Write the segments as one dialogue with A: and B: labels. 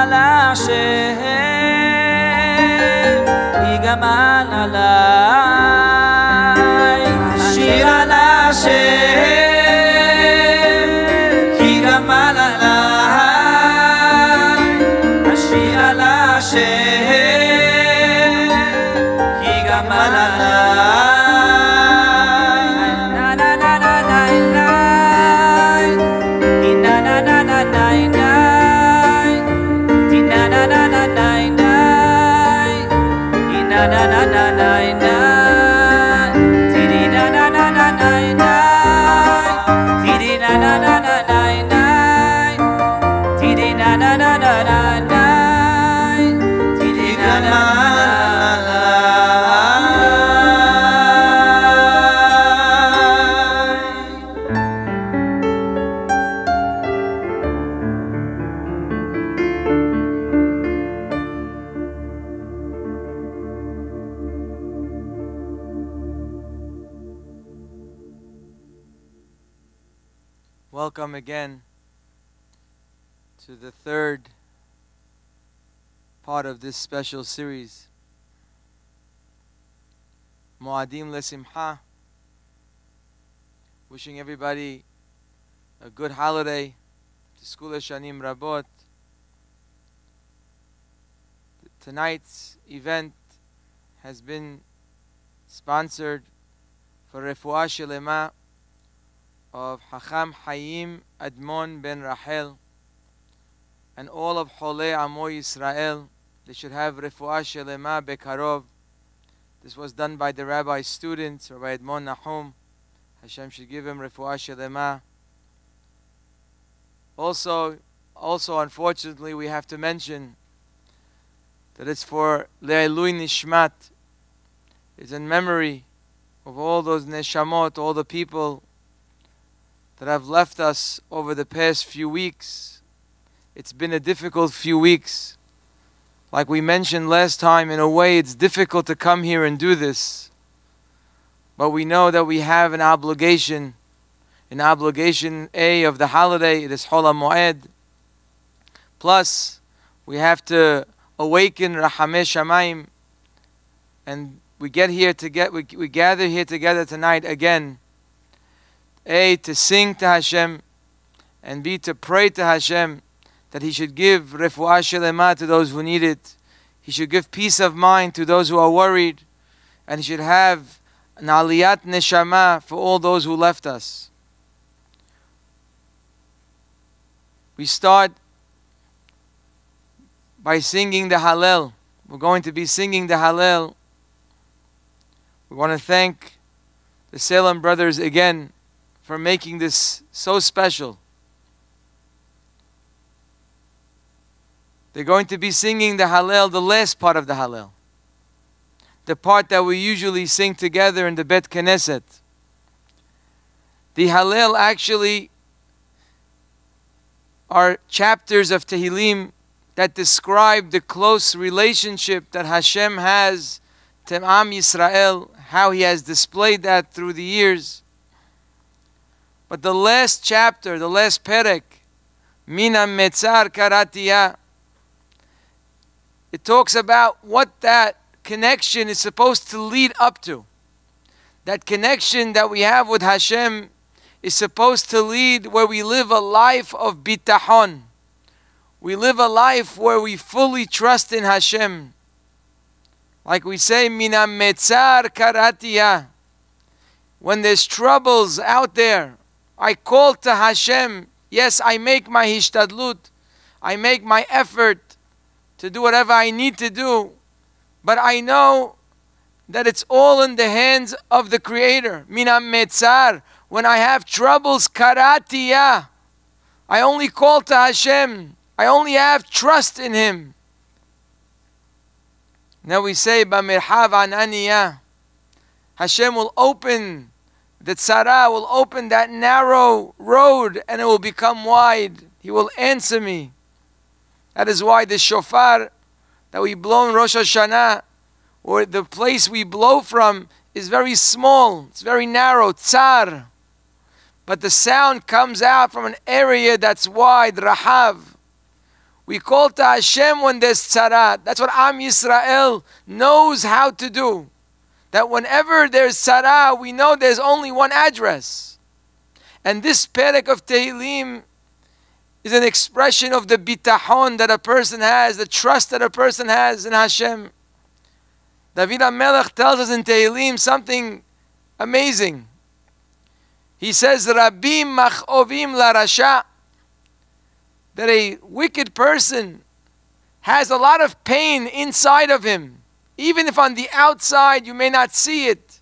A: על השם, היא גם על
B: part of this special series, Moadim Lesimcha. Wishing everybody a good holiday to Skula Shanim Rabot. Tonight's event has been sponsored for Refuah Shelema of Hacham Hayim Admon ben Rahel and all of Holei Amo Yisrael. They should have Refuah Shelema Bekarov. This was done by the rabbi's students, Rabbi Admon Nahum. Hashem should give him Refuah Shelema. Also, also unfortunately, we have to mention that it's for Le'ilui Nishmat. It's in memory of all those neshamot, all the people that have left us over the past few weeks It's been a difficult few weeks. Like we mentioned last time, in a way, it's difficult to come here and do this. But we know that we have an obligation, an obligation A of the holiday, it is Hol Moed. Plus, we have to awaken Rahameh Shamaim. And we get here to get we, we gather here together tonight again. A to sing to Hashem and B to pray to Hashem that He should give refuah shelema to those who need it. He should give peace of mind to those who are worried, and He should have an aliyat neshama for all those who left us. We start by singing the Hallel. We're going to be singing the Hallel. We want to thank the Salem brothers again for making this so special. They're going to be singing the Hallel, the last part of the Hallel. The part that we usually sing together in the Bet Knesset. The Hallel actually are chapters of Tehillim that describe the close relationship that Hashem has to Am Yisrael, how He has displayed that through the years. But the last chapter, the last perek, Mina Metzar Karatiyah, it talks about what that connection is supposed to lead up to. That connection that we have with Hashem is supposed to lead where we live a life of bitahon. We live a life where we fully trust in Hashem. Like we say, mina metzar karatiya. When there's troubles out there, I call to Hashem. Yes, I make my hishtadlut. I make my effort to do whatever I need to do, but I know that it's all in the hands of the Creator. Mina metzar. When I have troubles, karatiya. I only call to Hashem. I only have trust in Him. Now we say, Bamirhav ananiya. Hashem will open the tzara, will open that narrow road and it will become wide. He will answer me. That is why the shofar that we blow in Rosh Hashanah, or the place we blow from, is very small, it's very narrow, tsar. But the sound comes out from an area that's wide, rahav. We call to Hashem when there's tzarat. That's what Am Yisrael knows how to do. That whenever there's tzara, we know there's only one address. And this perek of Tehillim is an expression of the bitahon that a person has, the trust that a person has in Hashem. David HaMelech tells us in Tehillim something amazing. He says, Rabim machovim larasha, that a wicked person has a lot of pain inside of him. Even if on the outside you may not see it.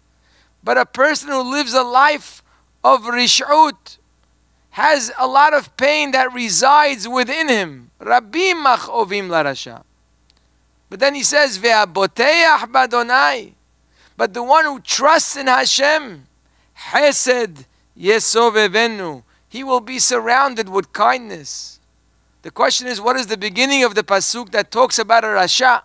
B: But a person who lives a life of rish'ut, has a lot of pain that resides within him. Rabim machovim larasha. But then he says, Ve'aboteach badonai. But the one who trusts in Hashem, Hesed yesovevenu. He will be surrounded with kindness. The question is, what is the beginning of the pasuk that talks about a rasha?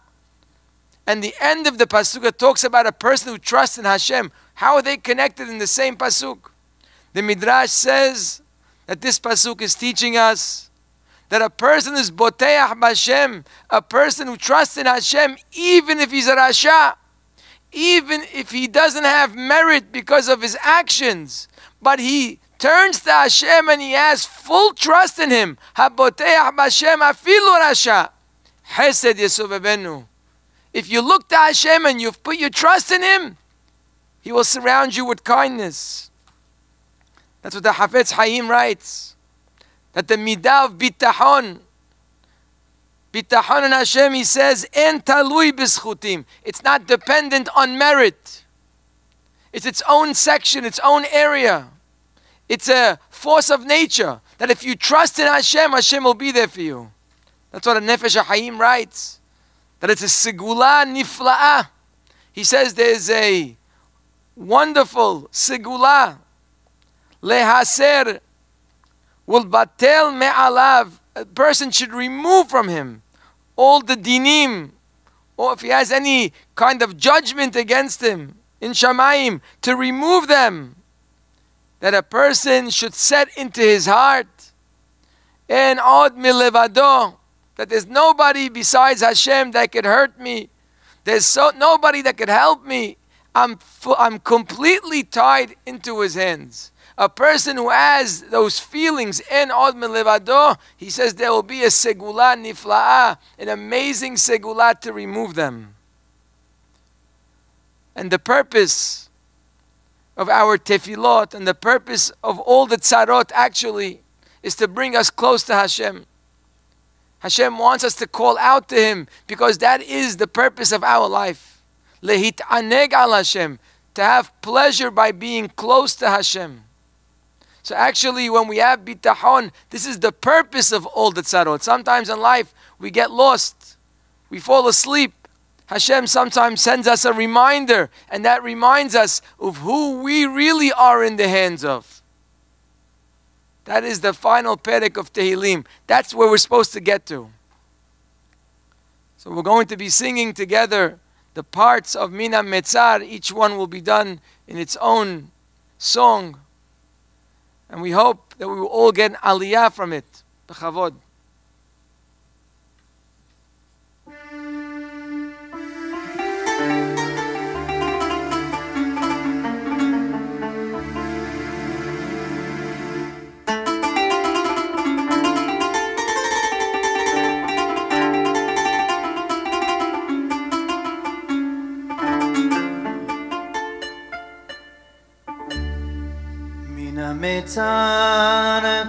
B: And the end of the pasuk that talks about a person who trusts in Hashem. How are they connected in the same pasuk? The Midrash says that this pasuk is teaching us that a person is boteach b'Hashem, a person who trusts in Hashem, even if he's a rasha, even if he doesn't have merit because of his actions, but he turns to Hashem and he has full trust in Him. Haboteach b'Hashem afilu rasha, Hesed yesuvevenu. If you look to Hashem and you've put your trust in Him, He will surround you with kindness. That's what the Hafetz Haim writes. That the midah of bitahon, bitahon and Hashem, he says, en talui. It's not dependent on merit. It's its own section, its own area. It's a force of nature that if you trust in Hashem, Hashem will be there for you. That's what the Nefesh Haim writes. That it's a sigula nifla'ah. He says there's a wonderful sigula lehaser will batel me'alav a person should remove from him all the dinim, or if he has any kind of judgment against him in Shamayim, to remove them. That a person should set into his heart, and od milevado, that there's nobody besides Hashem that could hurt me. There's so, nobody that could help me. I'm, I'm completely tied into his hands. A person who has those feelings in Od Milevado, he says there will be a segula nifla'a, an amazing segula to remove them. And the purpose of our tefillot and the purpose of all the tzarot actually is to bring us close to Hashem. Hashem wants us to call out to Him because that is the purpose of our life. Lehit'aneg al Hashem, to have pleasure by being close to Hashem. So actually, when we have bitachon, this is the purpose of all the tzarot. Sometimes in life we get lost, we fall asleep. Hashem sometimes sends us a reminder, and that reminds us of who we really are in the hands of. That is the final perek of Tehillim. That's where we're supposed to get to. So we're going to be singing together the parts of Mina Metzar. Each one will be done in its own song. And we hope that we will all get an aliyah from it. Bechavod.
C: Metanakara.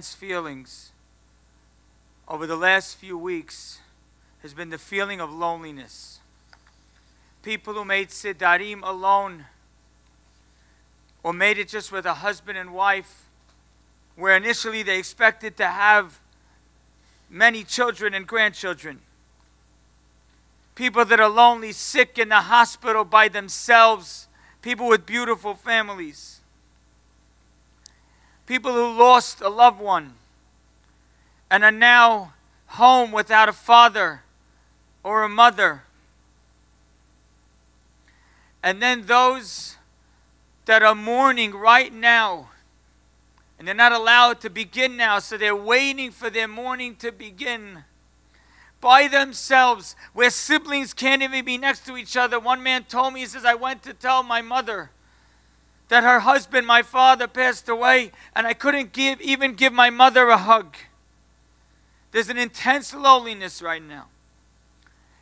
C: Intense feelings over the last few weeks has been the feeling of loneliness. People who made Sidarim alone or made it just with a husband and wife, where initially they expected to have many children and grandchildren. People that are lonely, sick in the hospital by themselves, people with beautiful families people who lost a loved one and are now home without a father or a mother. And then those that are mourning right now and they're not allowed to begin now, so they're waiting for their mourning to begin by themselves, where siblings can't even be next to each other. One man told me, he says, I went to tell my mother that her husband, my father, passed away, and I couldn't give, even give my mother a hug. There's an intense loneliness right now.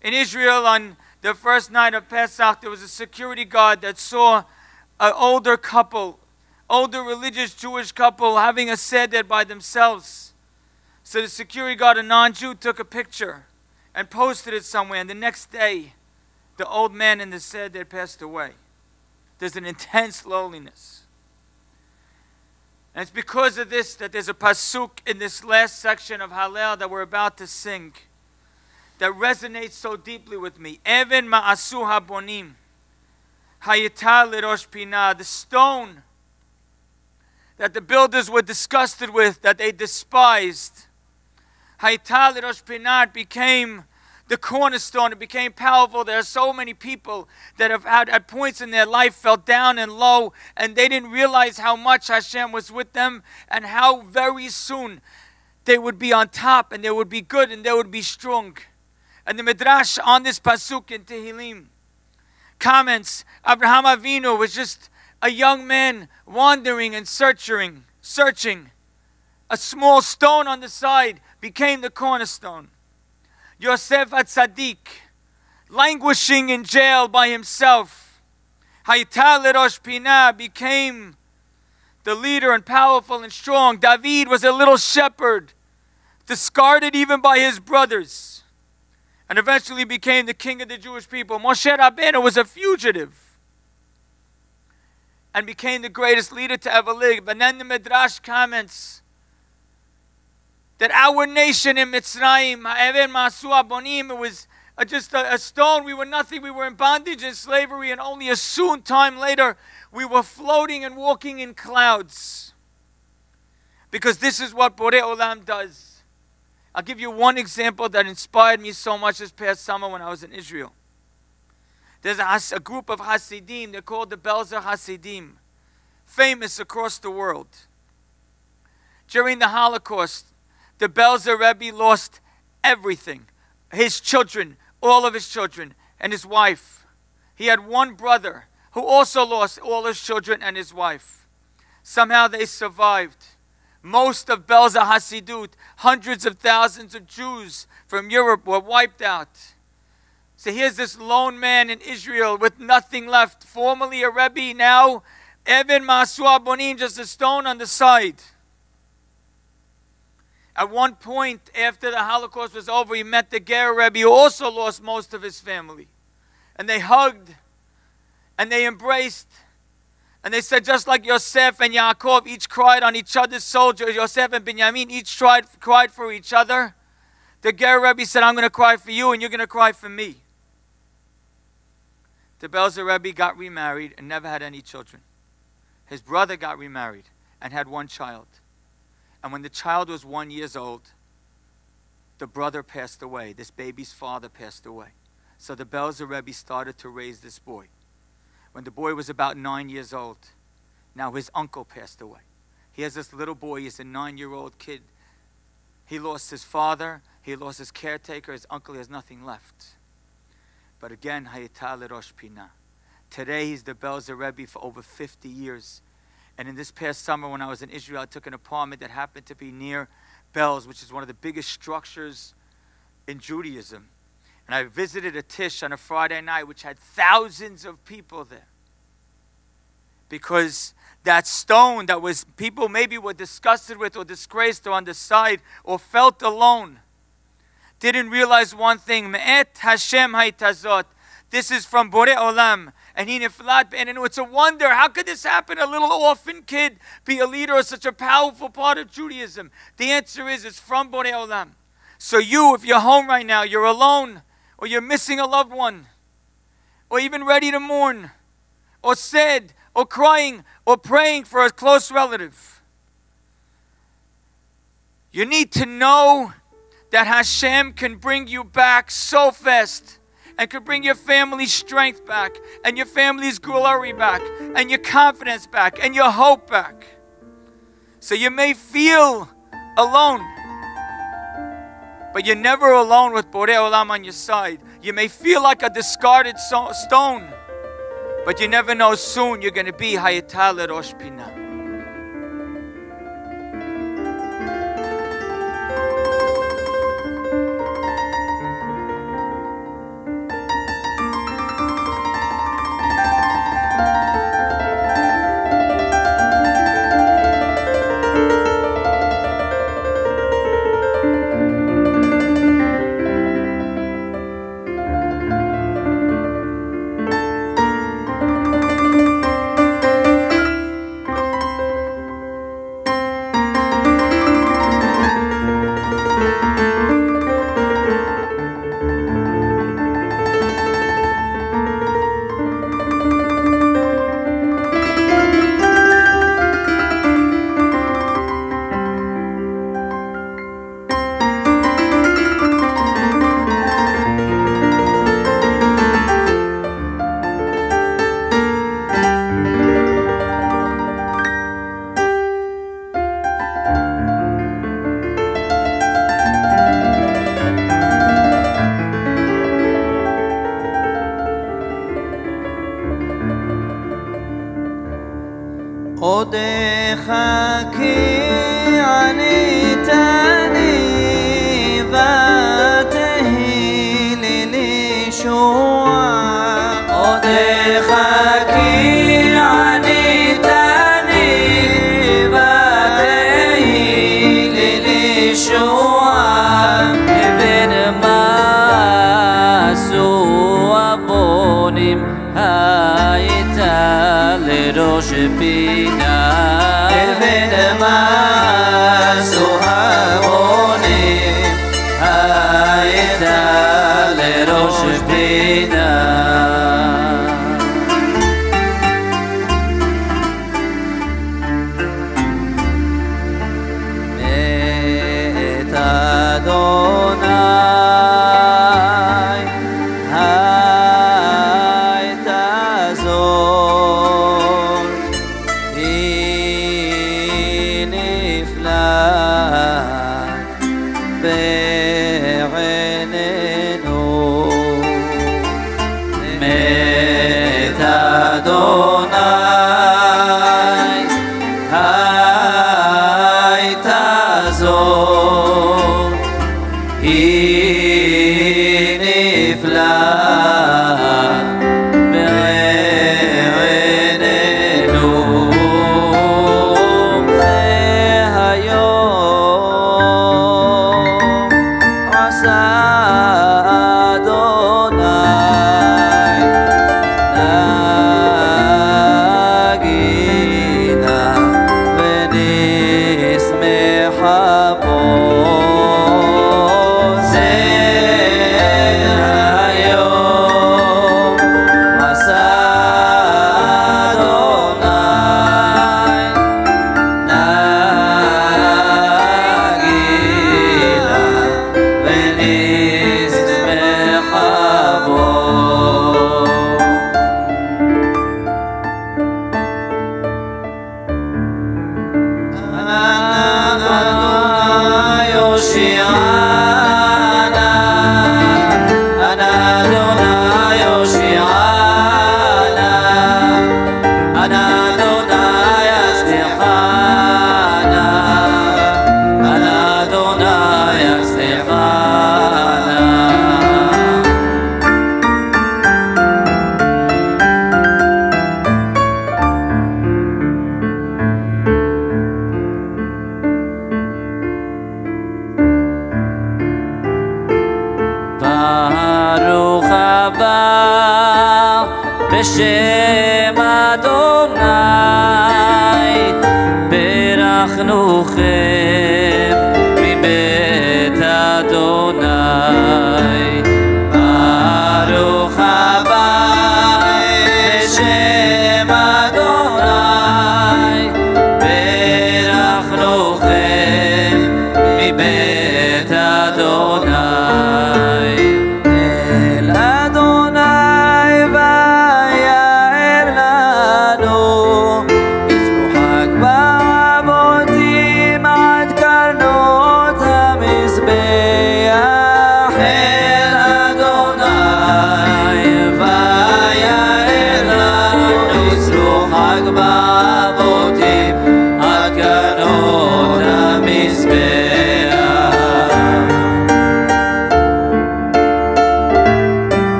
C: In Israel, on the first night of Pesach, there was a security guard that saw an older couple, older religious Jewish couple, having a seder by themselves. So the security guard, a non Jew, took a picture and posted it somewhere, and the next day, the old man in the seder passed away there's an intense loneliness. And it's because of this that there's a pasuk in this last section of Hallel that we're about to sing that resonates so deeply with me. Even ma'asu habonim, hayita pina, the stone that the builders were disgusted with, that they despised. Hayita pina, became the cornerstone. It became powerful. There are so many people that have had at points in their life felt down and low, and they didn't realize how much Hashem was with them and how very soon they would be on top and they would be good and they would be strong. And the Midrash on this pasuk in Tehillim comments Abraham Avinu was just a young man wandering and searching, searching. A small stone on the side became the cornerstone. Yosef Atzadik, languishing in jail by himself. Haytal Rosh Pina became the leader and powerful and strong. David was a little shepherd, discarded even by his brothers, and eventually became the king of the Jewish people. Moshe Rabbeinu was a fugitive and became the greatest leader to ever live. But then the Midrash comments that our nation in Mitzrayim, Ha'ever Masu Abonim, it was just a, a stone. We were nothing. We were in bondage and slavery, and only a soon time later, we were floating and walking in clouds. Because this is what Borei Olam does. I'll give you one example that inspired me so much this past summer when I was in Israel. There's a, a group of Hasidim, they're called the Belzer Hasidim, famous across the world. During the Holocaust, the Belzer Rebbe lost everything his children, all of his children, and his wife. He had one brother who also lost all his children and his wife. Somehow they survived. Most of Belza Hasidut, hundreds of thousands of Jews from Europe were wiped out. So here's this lone man in Israel with nothing left, formerly a Rebbe, now Evan Masua Bonim, just a stone on the side. At one point, after the Holocaust was over, he met the Ger Rebbe, who also lost most of his family. And they hugged and they embraced. And they said, just like Yosef and Yaakov each cried on each other's soldiers, Yosef and Benjamin each tried, cried for each other. The Ger Rebbe said, I'm going to cry for you and you're going to cry for me. The Belzer Rebbe got remarried and never had any children. His brother got remarried and had one child. And when the child was one years old, the brother passed away. This baby's father passed away. So the Belzer Rebbe started to raise this boy. When the boy was about nine years old, now his uncle passed away. He has this little boy, he's a nine year old kid. He lost his father, he lost his caretaker, his uncle, he has nothing left. But again, Hayatah Rosh Pinah. Today he's the Belzer Rebbe for over 50 years. And in this past summer, when I was in Israel, I took an apartment that happened to be near Belz, which is one of the biggest structures in Judaism. And I visited a Tish on a Friday night, which had thousands of people there. Because that stone that was people maybe were disgusted with or disgraced or on the side or felt alone didn't realize one thing. Me'et Hashem. This is from Borei Olam. And he niflat and it's a wonder. How could this happen? A little orphan kid be a leader of such a powerful part of Judaism? The answer is it's from Borei Olam. So you, if you're home right now, you're alone, or you're missing a loved one, or even ready to mourn, or sad, or crying, or praying for a close relative. You need to know that Hashem can bring you back so fast and could bring your family's strength back and your family's glory back and your confidence back and your hope back. So you may feel alone, but you're never alone with Borei Olam on your side. You may feel like a discarded so- stone, but you never know soon you're going to be Hayatah Rosh
B: espinas.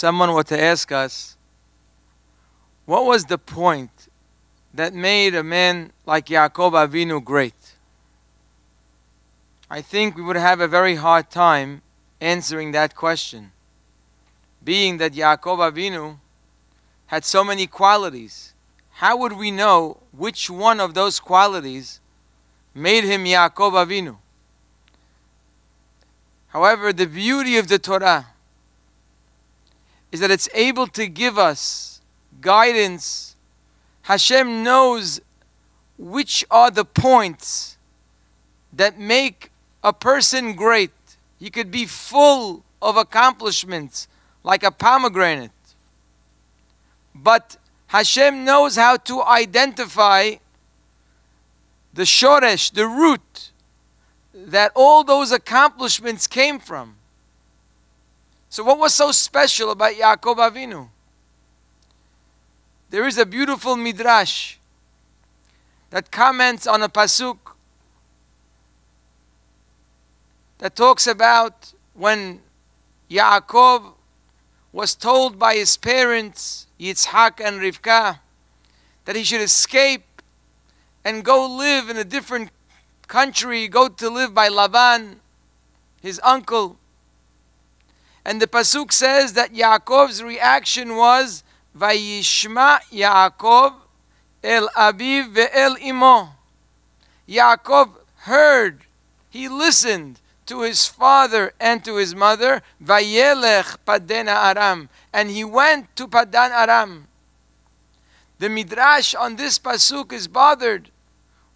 B: Someone were to ask us, what was the point that made a man like Yaakov Avinu great? I think we would have a very hard time answering that question. Being that Yaakov Avinu had so many qualities, how would we know which one of those qualities made him Yaakov Avinu? However, the beauty of the Torah is that it's able to give us guidance. Hashem knows which are the points that make a person great. He could be full of accomplishments like a pomegranate. But Hashem knows how to identify the shoresh, the root that all those accomplishments came from. So, what was so special about Yaakov Avinu? There is a beautiful midrash that comments on a pasuk that talks about when Yaakov was told by his parents, Yitzhak and Rivka, that he should escape and go live in a different country, go to live by Laban, his uncle. And the pasuk says that Yaakov's reaction was Vayishma Yaakov el Aviv ve'el imo. Yaakov heard, he listened to his father and to his mother. Vayelech Padena Aram, and he went to Padan Aram. The midrash on this pasuk is bothered.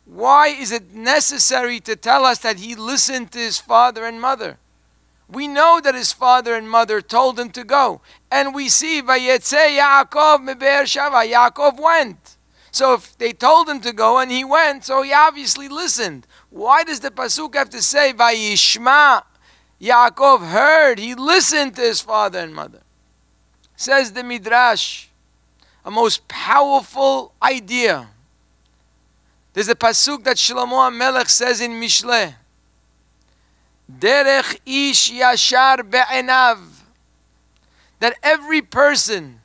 B: Why is it necessary to tell us that he listened to his father and mother? We know that his father and mother told him to go. And we see Vayetze Yaakov Mebeer Shava. Yaakov went. So if they told him to go and he went, so he obviously listened. Why does the Pasuk have to say Vayishma? Yaakov heard, he listened to his father and mother. Says the Midrash, a most powerful idea. There's a Pasuk that Shlomo HaMelech says in Mishle Derech ish yashar be'enav. That every person,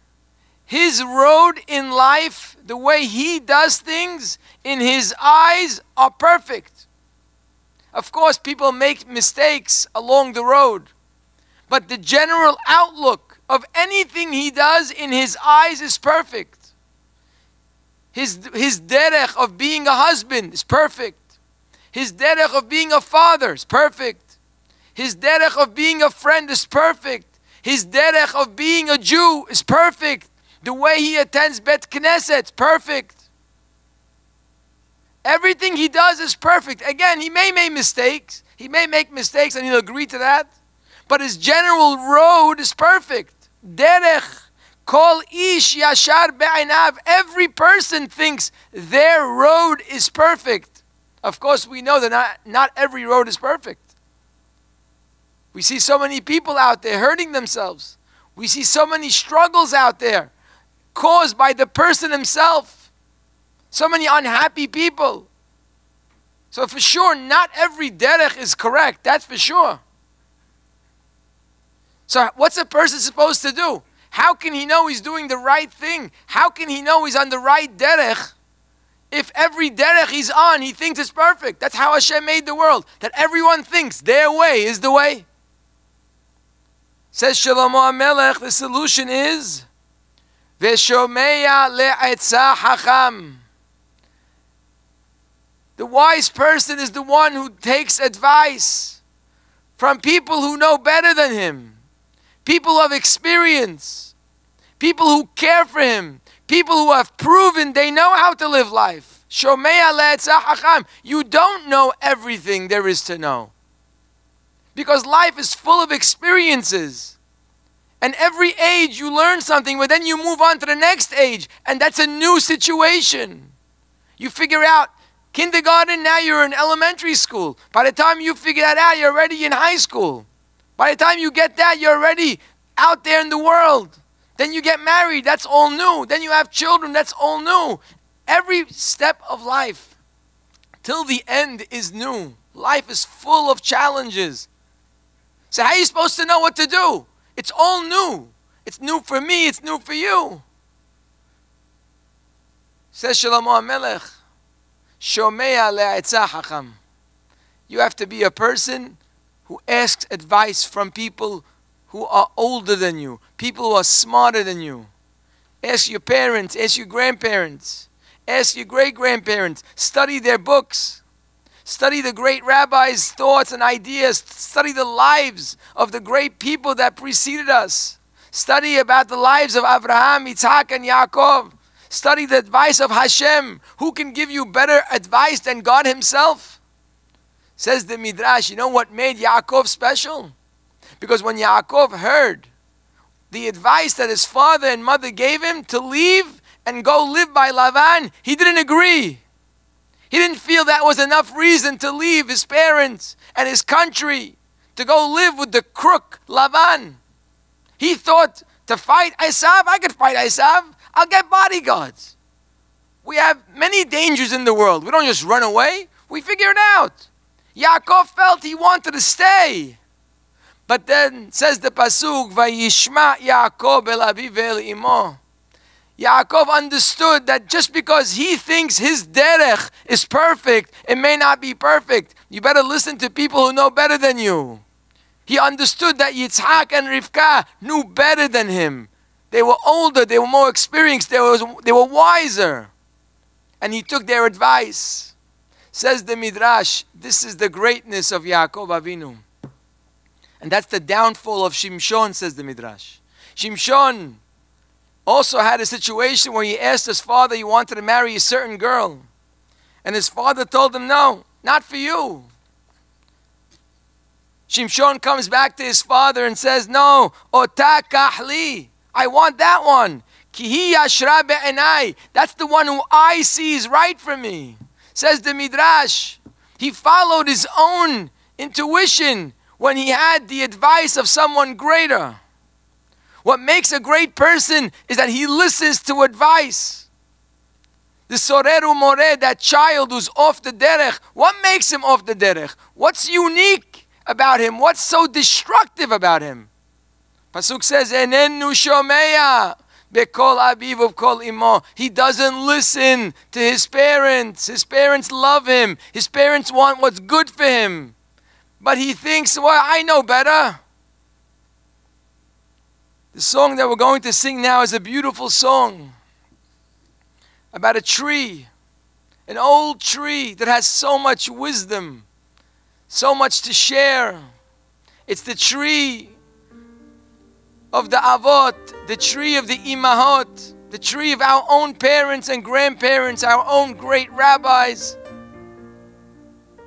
B: his road in life, the way he does things, in his eyes are perfect. Of course, people make mistakes along the road, but the general outlook of anything he does in his eyes is perfect. His, his derech of being a husband is perfect. His derech of being a father is perfect. His derech of being a friend is perfect. His derech of being a Jew is perfect. The way he attends Bet Knesset is perfect. Everything he does is perfect. Again, he may make mistakes. He may make mistakes and he'll agree to that. But his general road is perfect. Derech, kol ish yashar be'ainav. Every person thinks their road is perfect. Of course, we know that not, not every road is perfect. We see so many people out there hurting themselves. We see so many struggles out there caused by the person himself. So many unhappy people. So for sure, not every derech is correct. That's for sure. So what's a person supposed to do? How can he know he's doing the right thing? How can he know he's on the right derech? If every derech he's on, he thinks it's perfect. That's how Hashem made the world. That everyone thinks their way is the way. Says Shlomo HaMelech, the solution is Veshomeya le'etzah hacham. The wise person is the one who takes advice from people who know better than him, people have experience, people who care for him, people who have proven they know how to live life. Shomeya le'etzah hacham. You don't know everything there is to know. Because life is full of experiences. And every age you learn something, but then you move on to the next age, and that's a new situation. You figure out kindergarten, now you're in elementary school. By the time you figure that out, you're already in high school. By the time you get that, you're already out there in the world. Then you get married, that's all new. Then you have children, that's all new. Every step of life till the end is new. Life is full of challenges. So, how are you supposed to know what to do? It's all new. It's new for me, it's new for you. Says Shlomo HaMelech, Shomea le'etzah. You have to be a person who asks advice from people who are older than you, people who are smarter than you. Ask your parents, ask your grandparents, ask your great grandparents, study their books. Study the great rabbis' thoughts and ideas. Study the lives of the great people that preceded us. Study about the lives of Abraham, Yitzhak, and Yaakov. Study the advice of Hashem. Who can give you better advice than God Himself? Says the Midrash, you know what made Yaakov special? Because when Yaakov heard the advice that his father and mother gave him to leave and go live by Lavan, he didn't agree. He didn't feel that was enough reason to leave his parents and his country to go live with the crook Lavan. He thought to fight Esav, I could fight Esav. I'll get bodyguards. We have many dangers in the world. We don't just run away. We figure it out. Yaakov felt he wanted to stay. But then says the pasuk, "Vayishma Yaakov el aviv el imo." Yaakov understood that just because he thinks his derech is perfect, it may not be perfect. You better listen to people who know better than you. He understood that Yitzhak and Rivka knew better than him. They were older, they were more experienced, they, was, they were wiser. And he took their advice. Says the Midrash, this is the greatness of Yaakov Avinu. And that's the downfall of Shimshon, says the Midrash. Shimshon also had a situation where he asked his father he wanted to marry a certain girl. And his father told him, No, not for you. Shimshon comes back to his father and says, No, ota kahli. I want that one. Kihi yashra be'enai. That's the one who I see is right for me. Says the Midrash. He followed his own intuition when he had the advice of someone greater. What makes a great person is that he listens to advice. The Soreru More, that child who's off the derech, what makes him off the derech? What's unique about him? What's so destructive about him? Pasuk says, Enenu shomeya bekol aviv of kol imo. He doesn't listen to his parents. His parents love him. His parents want what's good for him. But he thinks, well, I know better. The song that we're going to sing now is a beautiful song about a tree, an old tree that has so much wisdom, so much to share. It's the tree of the Avot, the tree of the Imahot, the tree of our own parents and grandparents, our own great rabbis.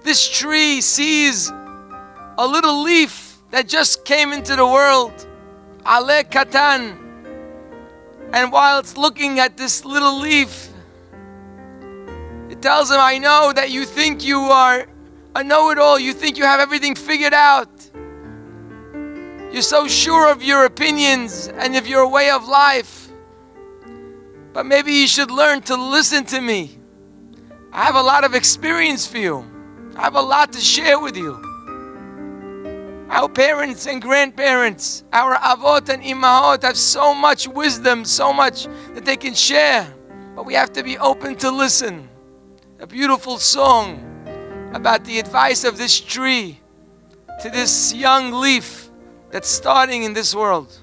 B: This tree sees a little leaf that just came into the world, Ale Katan. And while it's looking at this little leaf, it tells him, I know that you think you are a know it all, you think you have everything figured out. You're so sure of your opinions and of your way of life. But maybe you should learn to listen to me. I have a lot of experience for you. I have a lot to share with you. Our parents and grandparents, our avot and imahot have so much wisdom, so much that they can share. But we have to be open to listen. A beautiful song about the advice of this tree to this young leaf that's starting in this world.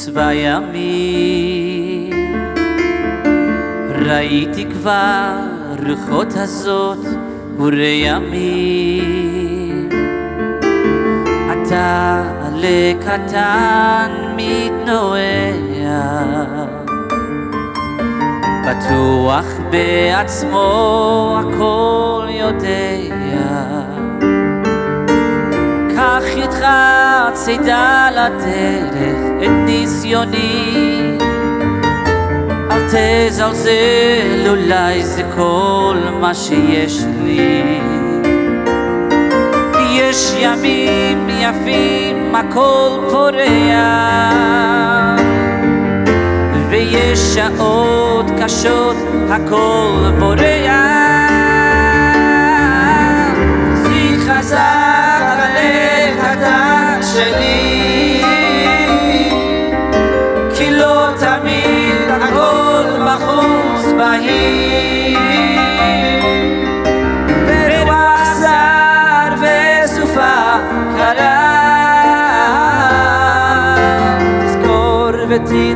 A: ושבע ימים. ראיתי כבר רוחות הזאת ורעמים. אתה עלה קטן מתנועע, בטוח בעצמו הכל יודע. קח איתך צידה לדרך את ניסיוני אל תזלזל, אולי זה כל מה שיש לי כי יש ימים יפים, הכל פורח ויש שעות קשות, הכל בורח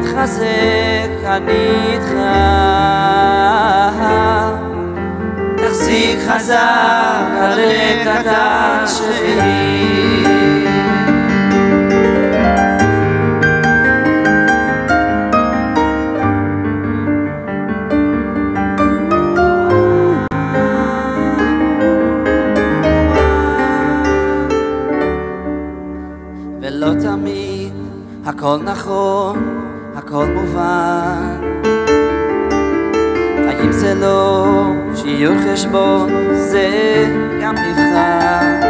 A: ותתחזק אני איתך. תחזיק חזק הלב הקטן שלי. ולא תמיד הכל נכון, הכל מובן. האם זה לא שיעור חשבון, זה גם מבחן.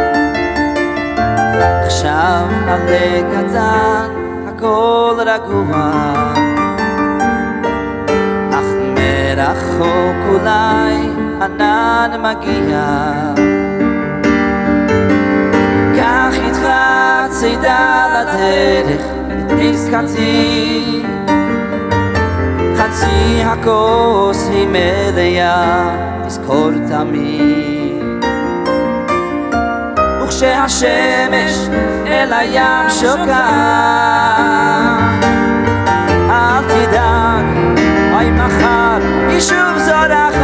A: עכשיו עלה קטן, הכל רגוע. אך מרחוק אולי ענן מגיע. קח איתך צידה לדרך את עסקתי חצי הכוס היא מלאה, תזכור תמיד. וכשהשמש אל הים שוקעת, אל תדאג, אוי מחר היא שוב זורחת.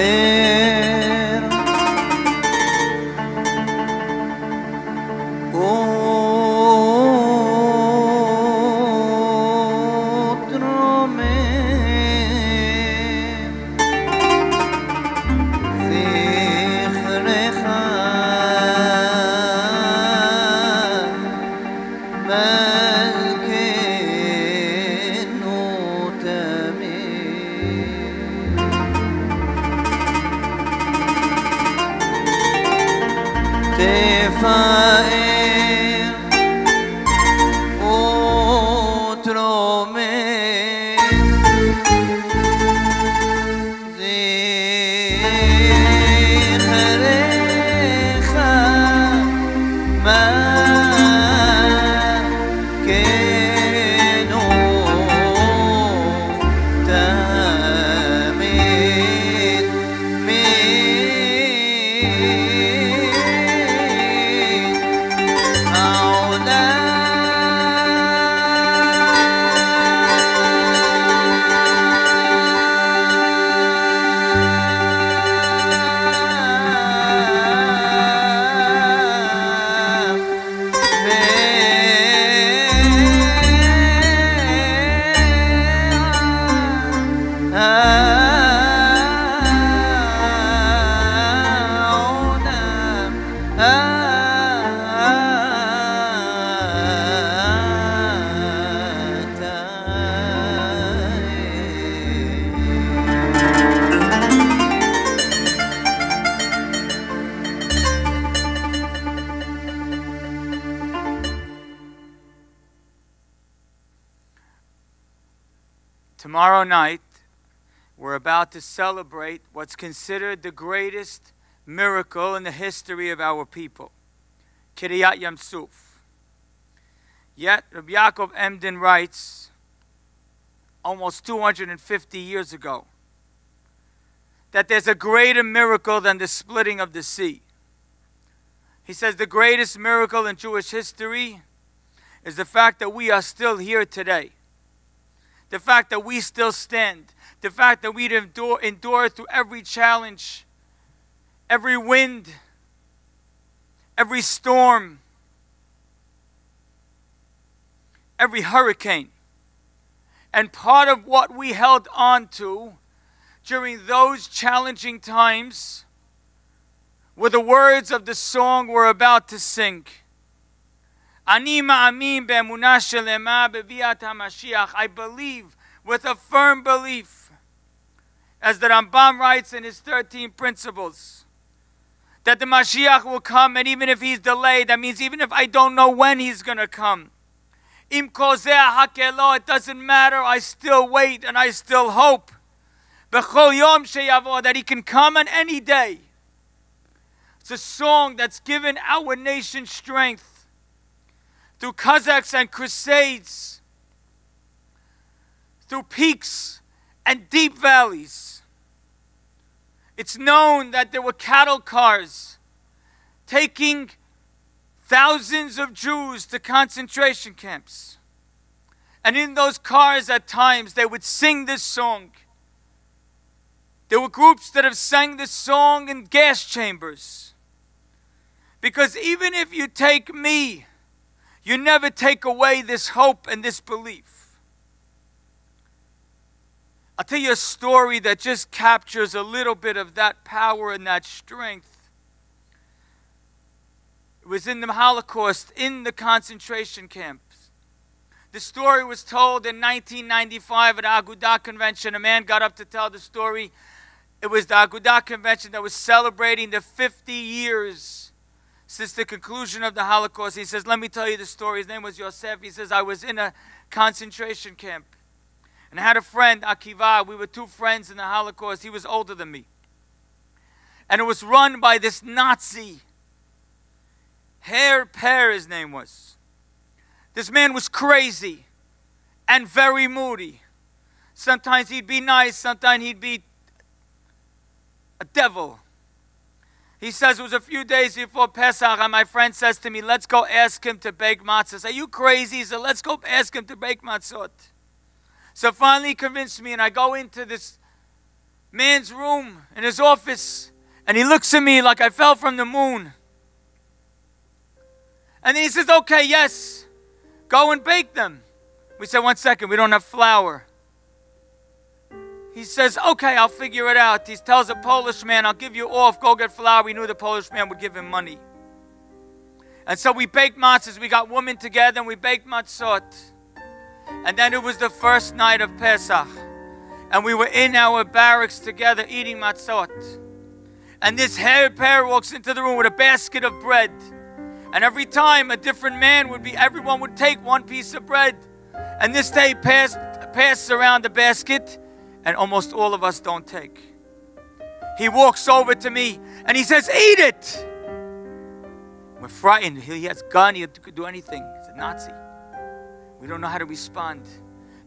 C: Yeah. Celebrate what's considered the greatest miracle in the history of our people, Keriat Yam Suf. Yet, Rabbi Yaakov Emden writes, almost 250 years ago, that there's a greater miracle than the splitting of the sea. He says the greatest miracle in Jewish history is the fact that we are still here today the fact that we still stand, the fact that we'd endure, endure through every challenge, every wind, every storm, every hurricane. And part of what we held on to during those challenging times were the words of the song we're about to sing. I believe with a firm belief as the Rambam writes in his 13 principles, that the Mashiach will come, and even if he's delayed, that means even if I don't know when he's going to come. Im hakelo, it doesn't matter, I still wait and I still hope. B'chol yom sheyavo, that he can come on any day. It's a song that's given our nation strength through Cossacks and crusades, through peaks and deep valleys. It's known that there were cattle cars taking thousands of Jews to concentration camps. And in those cars, at times, they would sing this song. There were groups that have sang this song in gas chambers. Because even if you take me, you never take away this hope and this belief. I'll tell you a story that just captures a little bit of that power and that strength. It was in the Holocaust, in the concentration camps. The story was told in 1995 at Agudah Convention. A man got up to tell the story. It was the Agudah Convention that was celebrating the 50 years since the conclusion of the Holocaust. He says, Let me tell you the story. His name was Yosef. He says, I was in a concentration camp. And I had a friend, Akiva. We were two friends in the Holocaust. He was older than me. And it was run by this Nazi. Herr Per, his name was. This man was crazy and very moody. Sometimes he'd be nice, sometimes he'd be a devil. He says it was a few days before Pesach, and my friend says to me, Let's go ask him to bake matzahs. Are you crazy? He said, Let's go ask him to bake matzot. So finally he convinced me, and I go into this man's room in his office, and he looks at me like I fell from the moon. And then he says, Okay, yes, go and bake them. We said, One second, we don't have flour. He says, Okay, I'll figure it out. He tells a Polish man, I'll give you off, go get flour. We knew the Polish man would give him money. And so we baked matzahs. We got women together and we baked matzot. And then it was the first night of Pesach. And we were in our barracks together eating matzot. And this Herr Per walks into the room with a basket of bread. And every time a different man would be, everyone would take one piece of bread. And this day passed, passes around the basket, and almost all of us don't take. He walks over to me and he says, Eat it! We're frightened. He has gun, he could do anything. He's a Nazi. We don't know how to respond.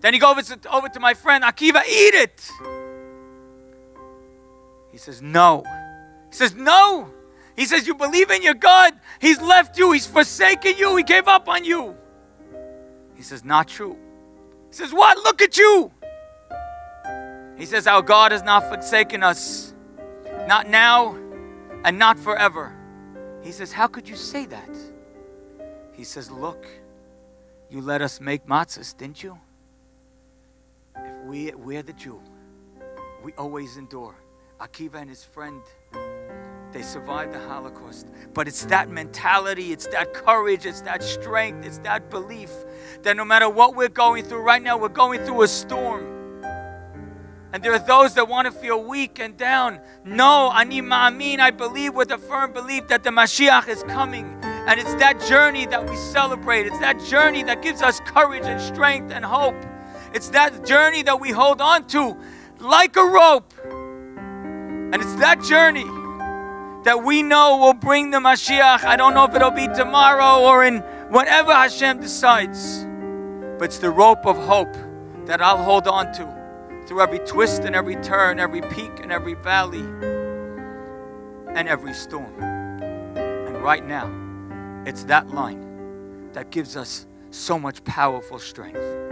C: Then he goes over to, my friend, Akiva, eat it! He says, No. He says, No! He says, You believe in your God. He's left you. He's forsaken you. He gave up on you. He says, Not true. He says, What? Look at you. He says, Our God has not forsaken us. Not now and not forever. He says, How could you say that? He says, Look, you let us make matzahs, didn't you? If we, we're the Jew, we always endure. Akiva and his friend, they survived the Holocaust. But it's that mentality, it's that courage, it's that strength, it's that belief that no matter what we're going through right now, we're going through a storm. And there are those that want to feel weak and down. No, ani ma'amin, I believe with a firm belief that the Mashiach is coming. And it's that journey that we celebrate. It's that journey that gives us courage and strength and hope. It's that journey that we hold on to like a rope. And it's that journey that we know will bring the Mashiach. I don't know if it'll be tomorrow or in whatever Hashem decides. But it's the rope of hope that I'll hold on to through every twist and every turn, every peak and every valley, and every storm. And right now, it's that line that gives us so much powerful strength.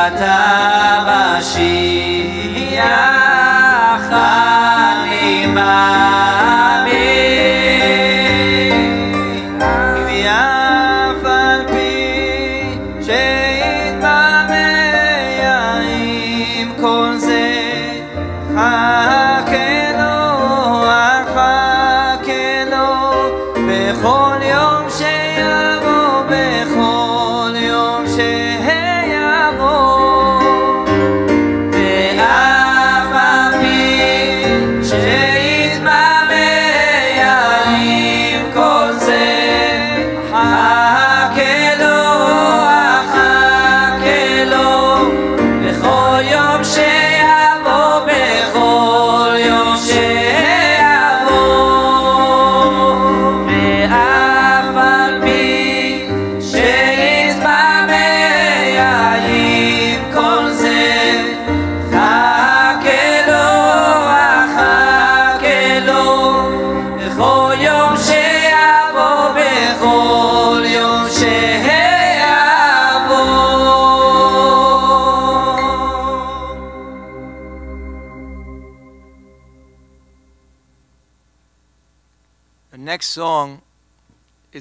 D: בביאת המשיח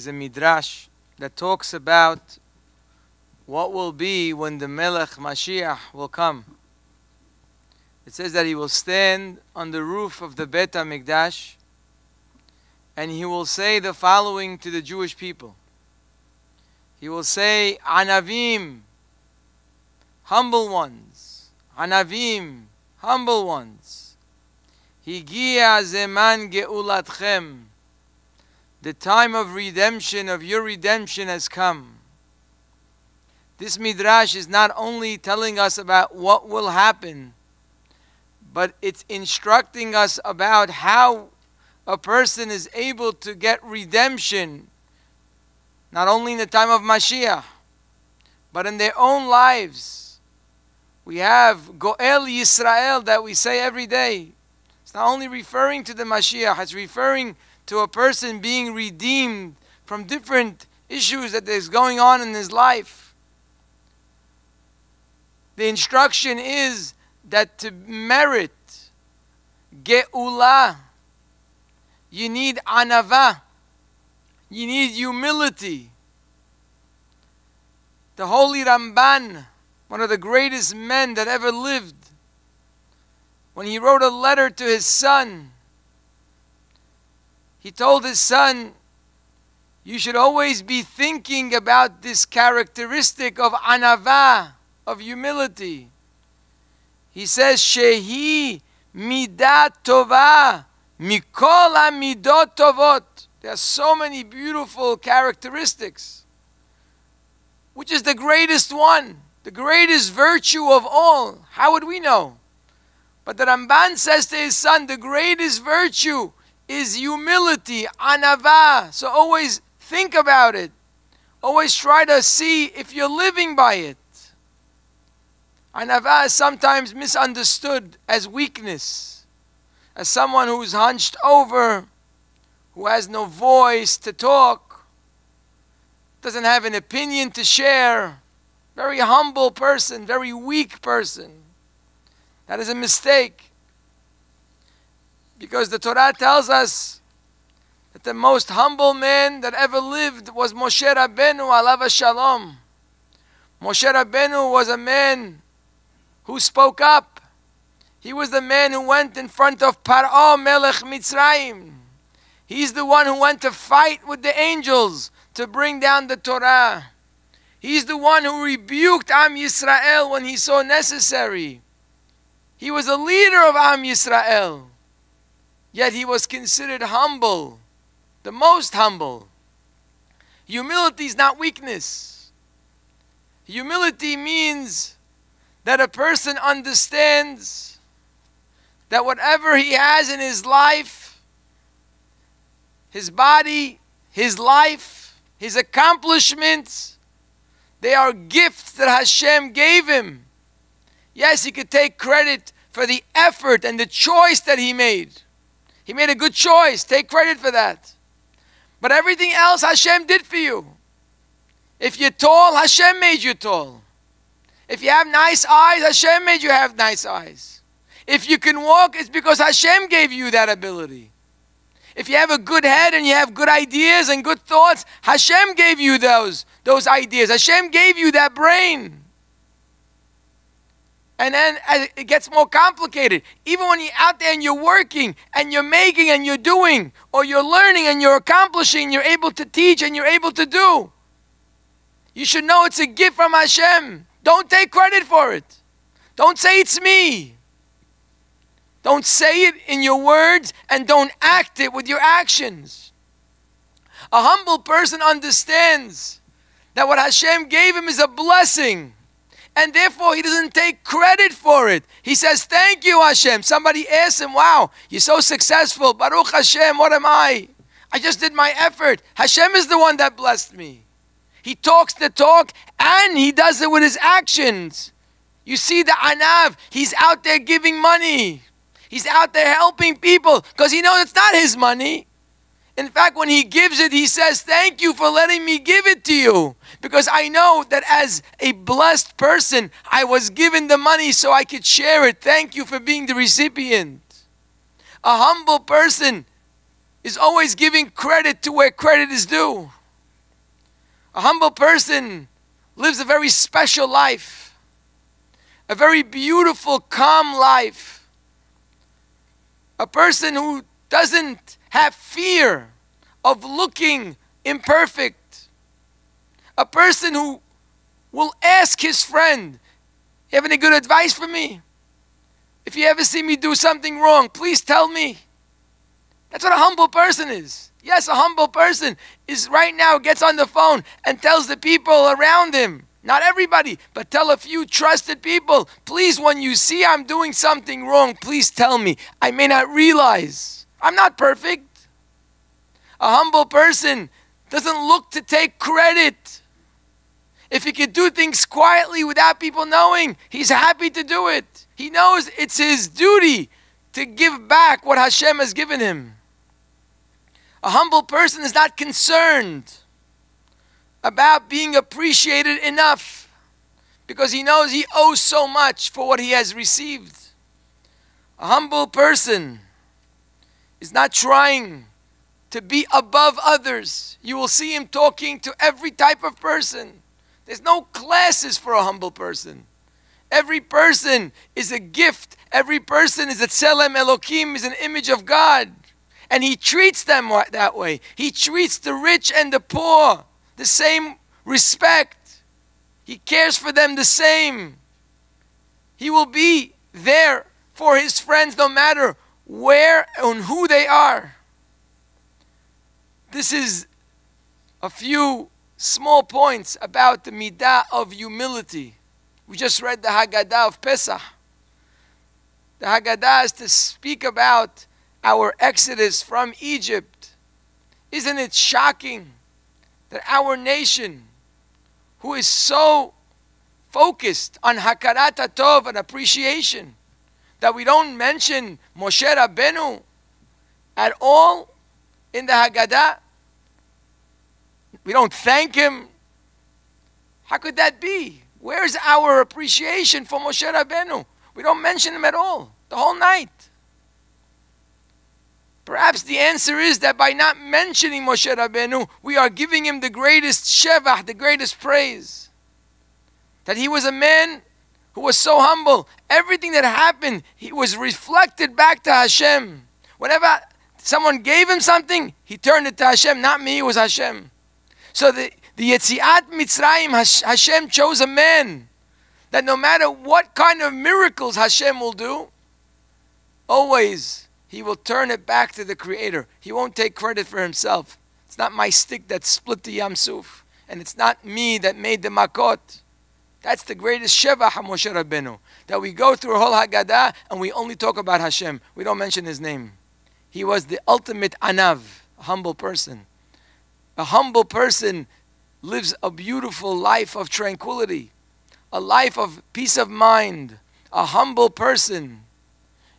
B: is a midrash that talks about what will be when the Melech Mashiach will come. It says that he will stand on the roof of the Bet HaMikdash and he will say the following to the Jewish people. He will say, Anavim, humble ones. Anavim, humble ones. Higia zeman geulatchem. The time of redemption, of your redemption has come. This midrash is not only telling us about what will happen, but it's instructing us about how a person is able to get redemption, not only in the time of Mashiach, but in their own lives. We have Goel Yisrael that we say every day. It's not only referring to the Mashiach, it's referring to a person being redeemed from different issues that is going on in his life. The instruction is that to merit Ge'ulah, you need anava, you need humility. The holy Ramban, one of the greatest men that ever lived, when he wrote a letter to his son, he told his son, You should always be thinking about this characteristic of anava, of humility. He says, Shehi midat tova, mikol midot tovot. There are so many beautiful characteristics. Which is the greatest one, the greatest virtue of all? How would we know? But the Ramban says to his son, the greatest virtue is humility, anava. So always think about it. Always try to see if you're living by it. Anava is sometimes misunderstood as weakness, as someone who's hunched over, who has no voice to talk, doesn't have an opinion to share, very humble person, very weak person. That is a mistake. Because the Torah tells us that the most humble man that ever lived was Moshe Rabbeinu, alav shalom. Moshe Rabbeinu was a man who spoke up. He was the man who went in front of Paro Melech Mitzrayim. He's the one who went to fight with the angels to bring down the Torah. He's the one who rebuked Am Yisrael when he saw necessary. He was a leader of Am Yisrael. Yet he was considered humble the most humble. Humility is not weakness. Humility means that a person understands that whatever he has in his life, his body, his life, his accomplishments, they are gifts that Hashem gave him. Yes, he could take credit for the effort and the choice that he made. He made a good choice. Take credit for that. But everything else Hashem did for you. If you're tall, Hashem made you tall. If you have nice eyes, Hashem made you have nice eyes. If you can walk, it's because Hashem gave you that ability. If you have a good head and you have good ideas and good thoughts, Hashem gave you those, those ideas. Hashem gave you that brain. And then uh, it gets more complicated. Even when you're out there and you're working and you're making and you're doing, or you're learning and you're accomplishing, you're able to teach and you're able to do. You should know it's a gift from Hashem. Don't take credit for it. Don't say it's me. Don't say it in your words and don't act it with your actions. A humble person understands that what Hashem gave him is a blessing and therefore he doesn't take credit for it. He says, Thank you, Hashem. Somebody asks him, Wow, you're so successful. Baruch Hashem, what am I? I just did my effort. Hashem is the one that blessed me. He talks the talk and he does it with his actions. You see the Anav, he's out there giving money. He's out there helping people because he knows it's not his money. In fact, when he gives it, he says, Thank you for letting me give it to you. Because I know that as a blessed person, I was given the money so I could share it. Thank you for being the recipient. A humble person is always giving credit to where credit is due. A humble person lives a very special life, a very beautiful, calm life a person who doesn't have fear of looking imperfect. A person who will ask his friend, You have any good advice for me? If you ever see me do something wrong, please tell me. That's what a humble person is. Yes, a humble person is right now gets on the phone and tells the people around him, not everybody, but tell a few trusted people. Please, when you see I'm doing something wrong, please tell me. I may not realize. I'm not perfect. A humble person doesn't look to take credit. If he could do things quietly without people knowing, he's happy to do it. He knows it's his duty to give back what Hashem has given him. A humble person is not concerned about being appreciated enough because he knows he owes so much for what he has received. A humble person is not trying to be above others. You will see him talking to every type of person. There's no classes for a humble person. Every person is a gift. Every person is a tselem Elokim, is an image of God. And he treats them that way. He treats the rich and the poor the same respect. He cares for them the same. He will be there for his friends no matter where and who they are. This is a few small points about the midah of humility. We just read the Haggadah of Pesach. The Haggadah is to speak about our exodus from Egypt. Isn't it shocking that our nation, who is so focused on hakarat tov and appreciation, that we don't mention Moshe Rabbeinu at all in the Haggadah. We don't thank him. How could that be? Where's our appreciation for Moshe Rabbeinu? We don't mention him at all the whole night. Perhaps the answer is that by not mentioning Moshe Rabbeinu, we are giving him the greatest shevach, the greatest praise. That he was a man who was so humble. Everything that happened, he was reflected back to Hashem. Whenever someone gave him something, he turned it to Hashem. Not me, it was Hashem. So the, the Yetziat Mitzrayim, Hashem chose a man that no matter what kind of miracles Hashem will do, always he will turn it back to the Creator. He won't take credit for himself. It's not my stick that split the Yam Suf, and it's not me that made the Makot. That's the greatest Shevach Moshe Rabbeinu. That we go through a whole Haggadah and we only talk about Hashem. We don't mention his name. He was the ultimate Anav, a humble person. A humble person lives a beautiful life of tranquility, a life of peace of mind. A humble person.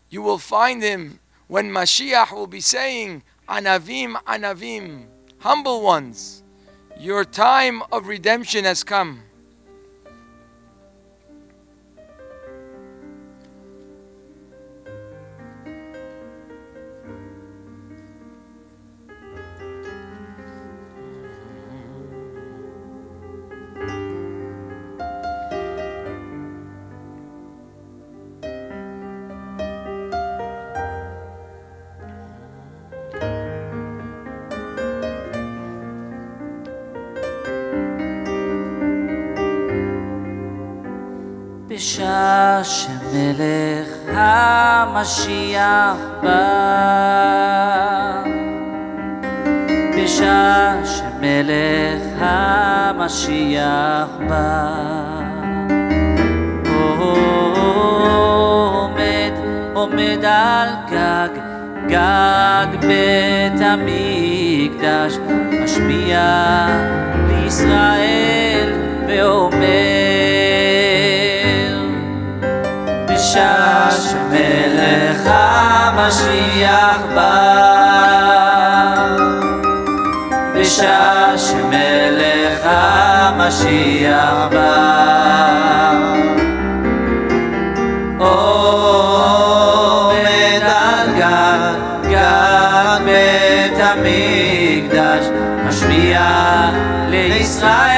B: You will find him when Mashiach will be saying, Anavim, Anavim, humble ones, your time of redemption has come.
A: בשעה שמלך המשיח בא בשעה שמלך המשיח בא עומד, עומד על גג, גג בית המקדש, משמיע לישראל ואומר בשעה שמלך המשיח בא. בשעה שמלך המשיח בא. עומד על גג, גג בית המקדש, משמיע לישראל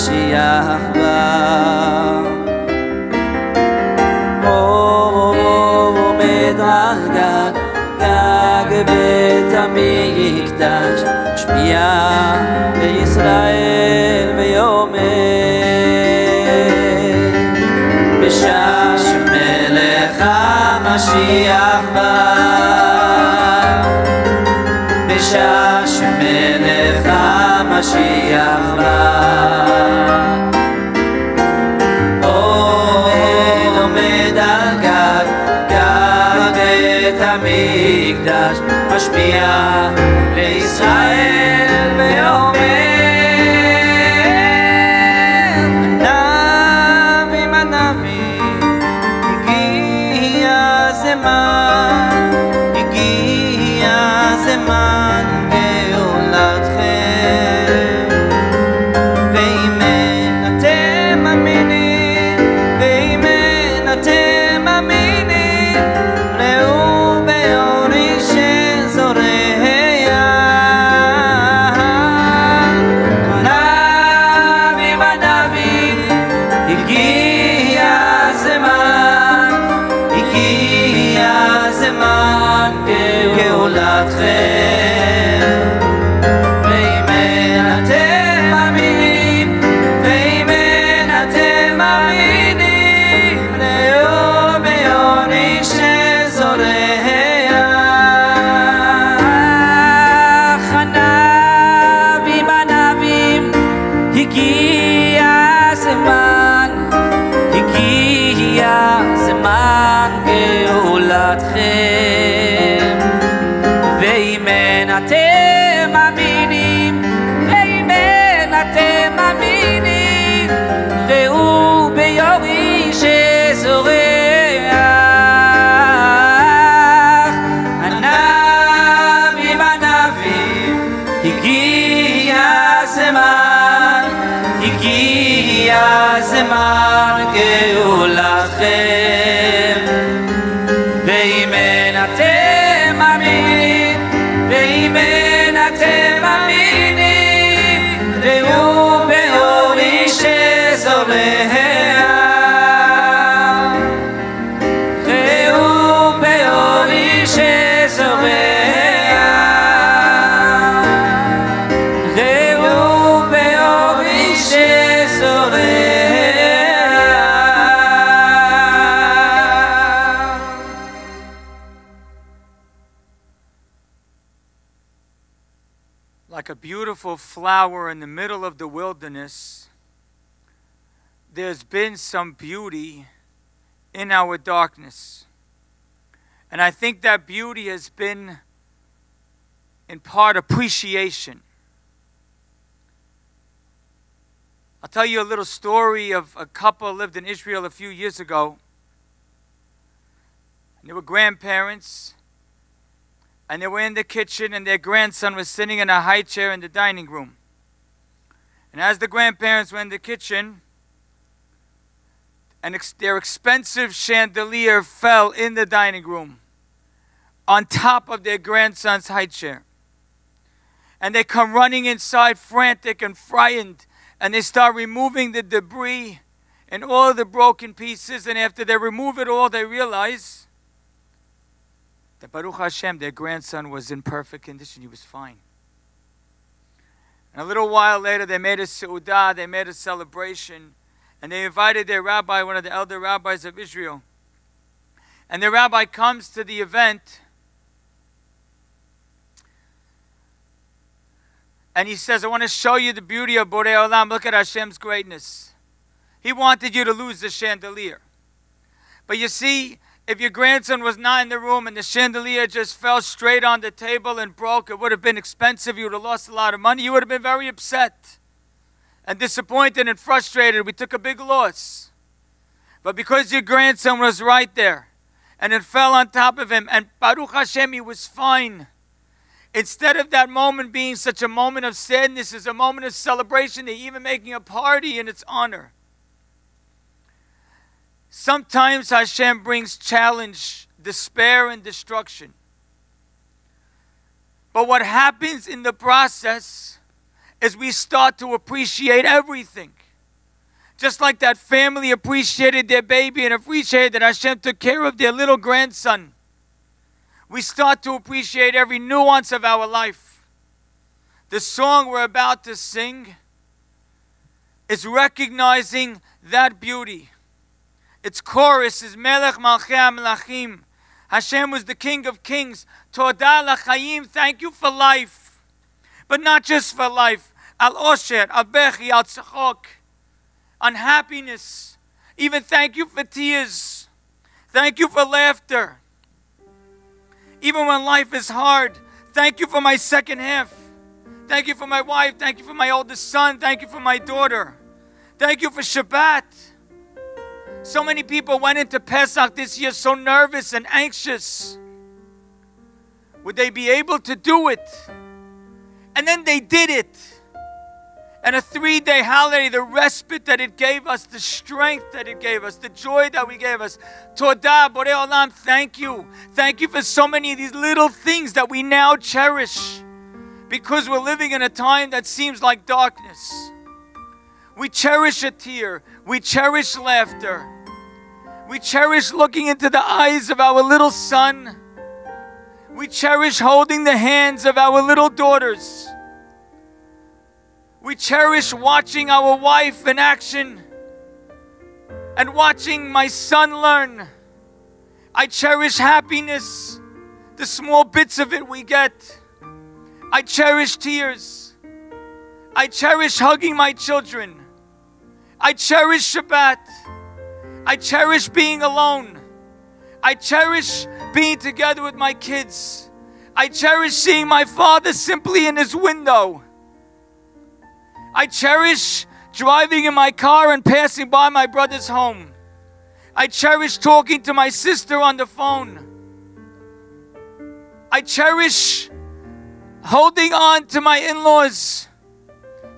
A: המשיח בא על גג, גג בית המקדש, משפיע בישראל ויאמר בשעה שמלך המשיח
C: Fatima, O. beautiful flower in the middle of the wilderness, there's been some beauty in our darkness. And I think that beauty has been, in part, appreciation. I'll tell you a little story of a couple lived in Israel a few years ago. And they were grandparents and they were in the kitchen, and their grandson was sitting in a high chair in the dining room. And as the grandparents were in the kitchen, and ex- their expensive chandelier fell in the dining room on top of their grandson's high chair. And they come running inside, frantic and frightened, and they start removing the debris and all the broken pieces. And after they remove it all, they realize that Baruch Hashem, their grandson, was in perfect condition. He was fine. And a little while later, they made a seudah, they made a celebration, and they invited their rabbi, one of the elder rabbis of Israel. And the rabbi comes to the event, and he says, I want to show you the beauty of Borei Olam. Look at Hashem's greatness. He wanted you to lose the chandelier. But you see, if your grandson was not in the room and the chandelier just fell straight on the table and broke, it would have been expensive. You would have lost a lot of money. You would have been very upset and disappointed and frustrated. We took a big loss. But because your grandson was right there and it fell on top of him, and Baruch Hashem, he was fine. Instead of that moment being such a moment of sadness, it's a moment of celebration. They're even making a party in its honor. Sometimes Hashem brings challenge, despair, and destruction. But what happens in the process is we start to appreciate everything. Just like that family appreciated their baby and appreciated that Hashem took care of their little grandson. We start to appreciate every nuance of our life. The song we're about to sing is recognizing that beauty. Its chorus is Melech Malchei Melachim. Hashem was the King of Kings. Todah lachayim. Thank you for life, but not just for life. Al osher, al bechi, al tzachok, on happiness. Even thank you for tears. Thank you for laughter. Even when life is hard, thank you for my second half. Thank you for my wife. Thank you for my oldest son. Thank you for my daughter. Thank you for Shabbat. So many people went into Pesach this year so nervous and anxious. Would they be able to do it? And then they did it. And a three day holiday, the respite that it gave us, the strength that it gave us, the joy that we gave us. Todah, Borei Olam, thank you. Thank you for so many of these little things that we now cherish because we're living in a time that seems like darkness. We cherish a tear. We cherish laughter. We cherish looking into the eyes of our little son. We cherish holding the hands of our little daughters. We cherish watching our wife in action and watching my son learn. I cherish happiness, the small bits of it we get. I cherish tears. I cherish hugging my children. I cherish Shabbat. I cherish being alone. I cherish being together with my kids. I cherish seeing my father simply in his window. I cherish driving in my car and passing by my brother's home. I cherish talking to my sister on the phone. I cherish holding on to my in laws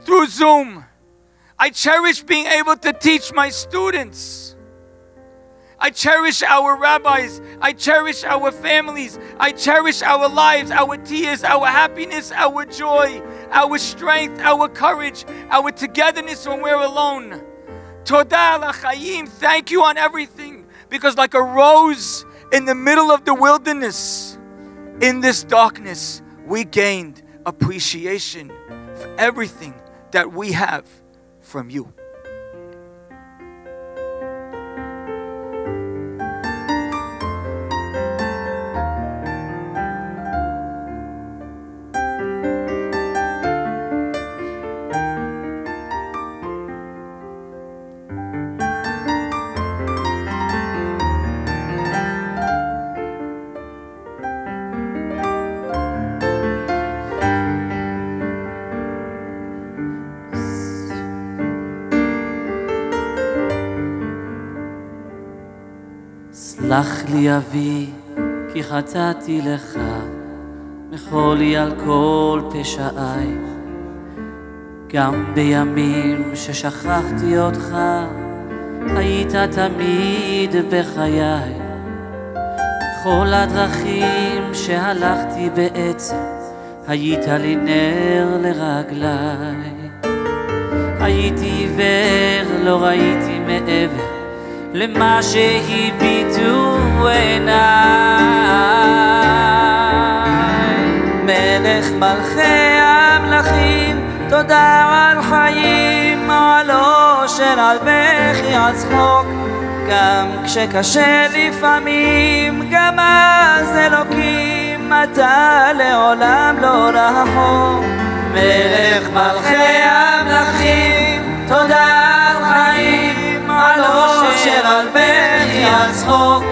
C: through Zoom. I cherish being able to teach my students. I cherish our rabbis. I cherish our families. I cherish our lives, our tears, our happiness, our joy, our strength, our courage, our togetherness when we're alone. Thank you on everything. Because like a rose in the middle of the wilderness, in this darkness, we gained appreciation for everything that we have from you.
A: לי אבי, כי חטאתי לך, מחול לי על כל פשעיי. גם בימים ששכחתי אותך, היית תמיד בחיי. בכל הדרכים שהלכתי בעצם, היית לי נר לרגליי. הייתי עיוור, לא ראיתי מעבר. למה שהביטו עיניי. מלך מלכי המלכים, תודה על חיים, על אושר, על בכי, על צחוק. גם כשקשה לפעמים, גם אז אלוקים, אתה לעולם לא רחוק. מלך מלכי בכי, על צחוק.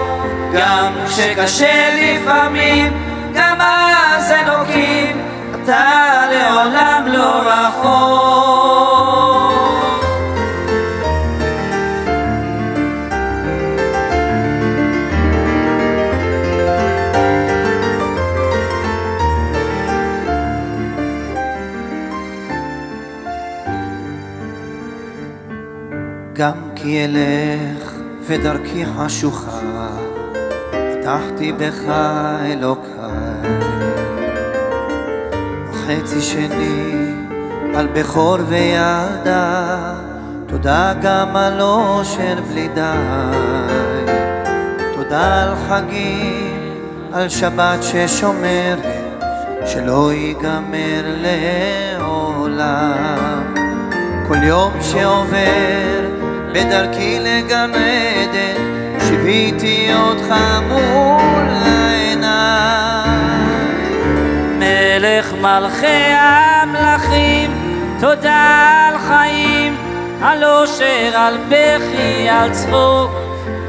A: גם כשקשה לפעמים, גם אז אלוקים, אתה לעולם לא רחוק.
D: גם כי אלך ודרכי חשוכה, פתחתי בך אלוקיי. חצי שני על בכור וילדה, תודה גם על אושר בלי די. תודה על חגים, על שבת ששומרת, שלא ייגמר לעולם. כל יום שעובר בדרכי לגן עדן, שיוויתי אותך מול העיניים.
A: מלך מלכי המלכים, תודה על חיים, על אושר, על בכי, על צחוק.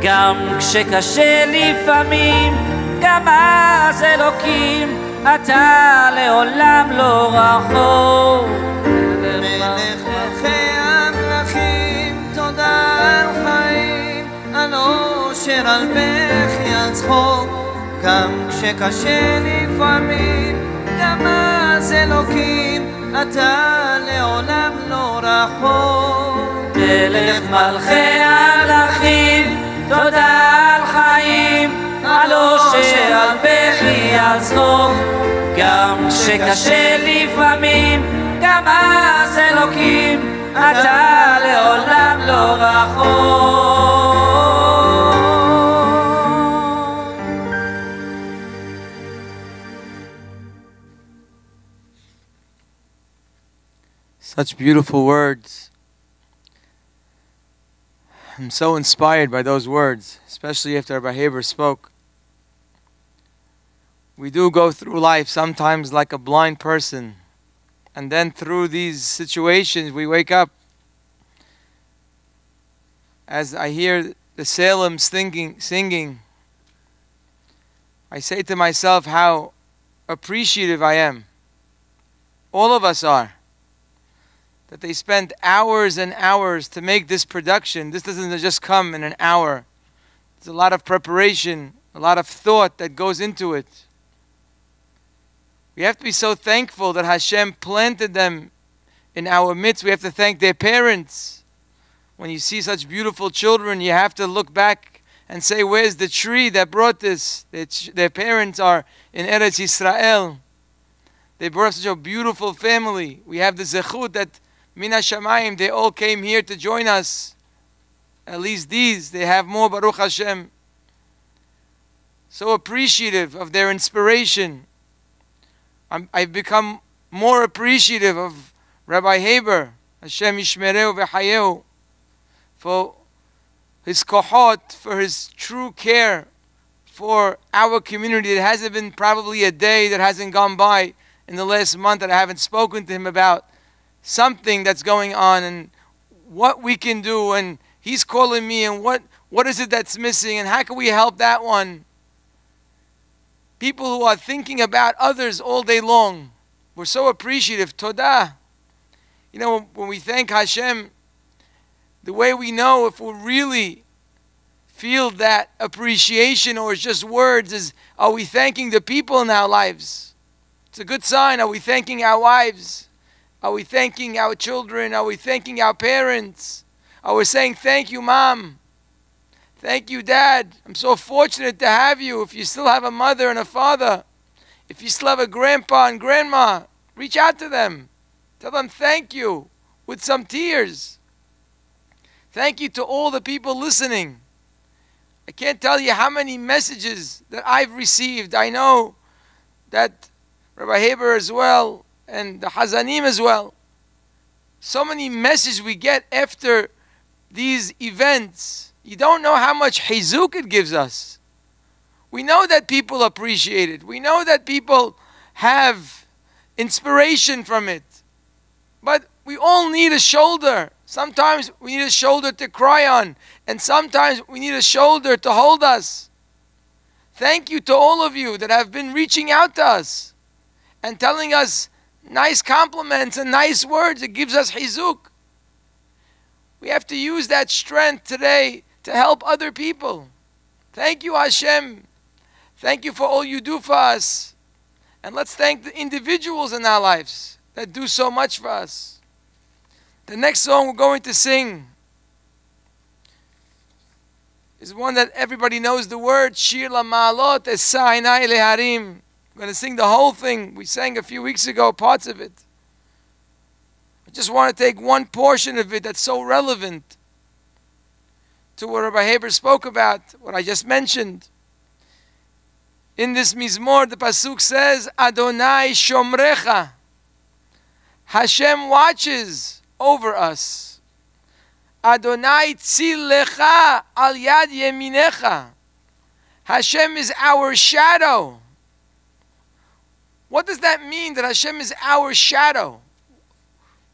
A: גם כשקשה לפעמים, גם אז אלוקים, אתה לעולם לא רחוק.
D: אושר, על בכי, על צחוק. גם כשקשה לפעמים, גם אז אלוקים, אתה לעולם לא רחוק.
A: מלך מלכי המלכים, תודה על חיים, על אושר, על בכי, על צחוק. גם כשקשה לפעמים, גם אז אלוקים, אתה לעולם לא רחוק.
B: Such beautiful words. I'm so inspired by those words, especially after Rabbi Haber spoke. We do go through life sometimes like a blind person, And then through these situations, we wake up. As I hear the Salem singing, singing, I say to myself how appreciative I am. All of us are. That they spent hours and hours to make this production. This doesn't just come in an hour. There's a lot of preparation, a lot of thought that goes into it. We have to be so thankful that Hashem planted them in our midst. We have to thank their parents. When you see such beautiful children, you have to look back and say, Where's the tree that brought this? Their, parents are in Eretz Israel. They brought such a beautiful family. We have the zechut that Min HaShamayim, they all came here to join us. At least these, they have more Baruch Hashem. So appreciative of their inspiration. i have become more appreciative of Rabbi Haber, Hashem Yishmereu v'Hayeu, for his kohot, for his true care for our community. There hasn't been probably a day that hasn't gone by in the last month that I haven't spoken to him about something that's going on and what we can do. And he's calling me and what, what is it that's missing and how can we help that one? People who are thinking about others all day long. We're so appreciative. Todah. You know, when we thank Hashem, the way we know if we really feel that appreciation or it's just words is are we thanking the people in our lives? It's a good sign. Are we thanking our wives? Are we thanking our children? Are we thanking our parents? Are we saying thank you, mom? Thank you, dad. I'm so fortunate to have you. If you still have a mother and a father, if you still have a grandpa and grandma, reach out to them. Tell them thank you with some tears. Thank you to all the people listening. I can't tell you how many messages that I've received. I know that Rabbi Haber as well and the Hazanim as well. So many messages we get after these events. You don't know how much hizuk it gives us. We know that people appreciate it. We know that people have inspiration from it. But we all need a shoulder. Sometimes we need a shoulder to cry on, and sometimes we need a shoulder to hold us. Thank you to all of you that have been reaching out to us and telling us nice compliments and nice words. It gives us hizuk. We have to use that strength today to help other people. Thank you, Hashem. Thank you for all you do for us. And let's thank the individuals in our lives that do so much for us. The next song we're going to sing is one that everybody knows the word Shir La Ma'alot Esainai Leharim. We're going to sing the whole thing. We sang a few weeks ago parts of it. I just want to take one portion of it that's so relevant to what Rabbi Haber spoke about, what I just mentioned. In this Mizmor, the Pasuk says, Adonai Shomrecha. Hashem watches over us. Adonai tzilecha al yad yeminecha. Hashem is our shadow. What does that mean that Hashem is our shadow?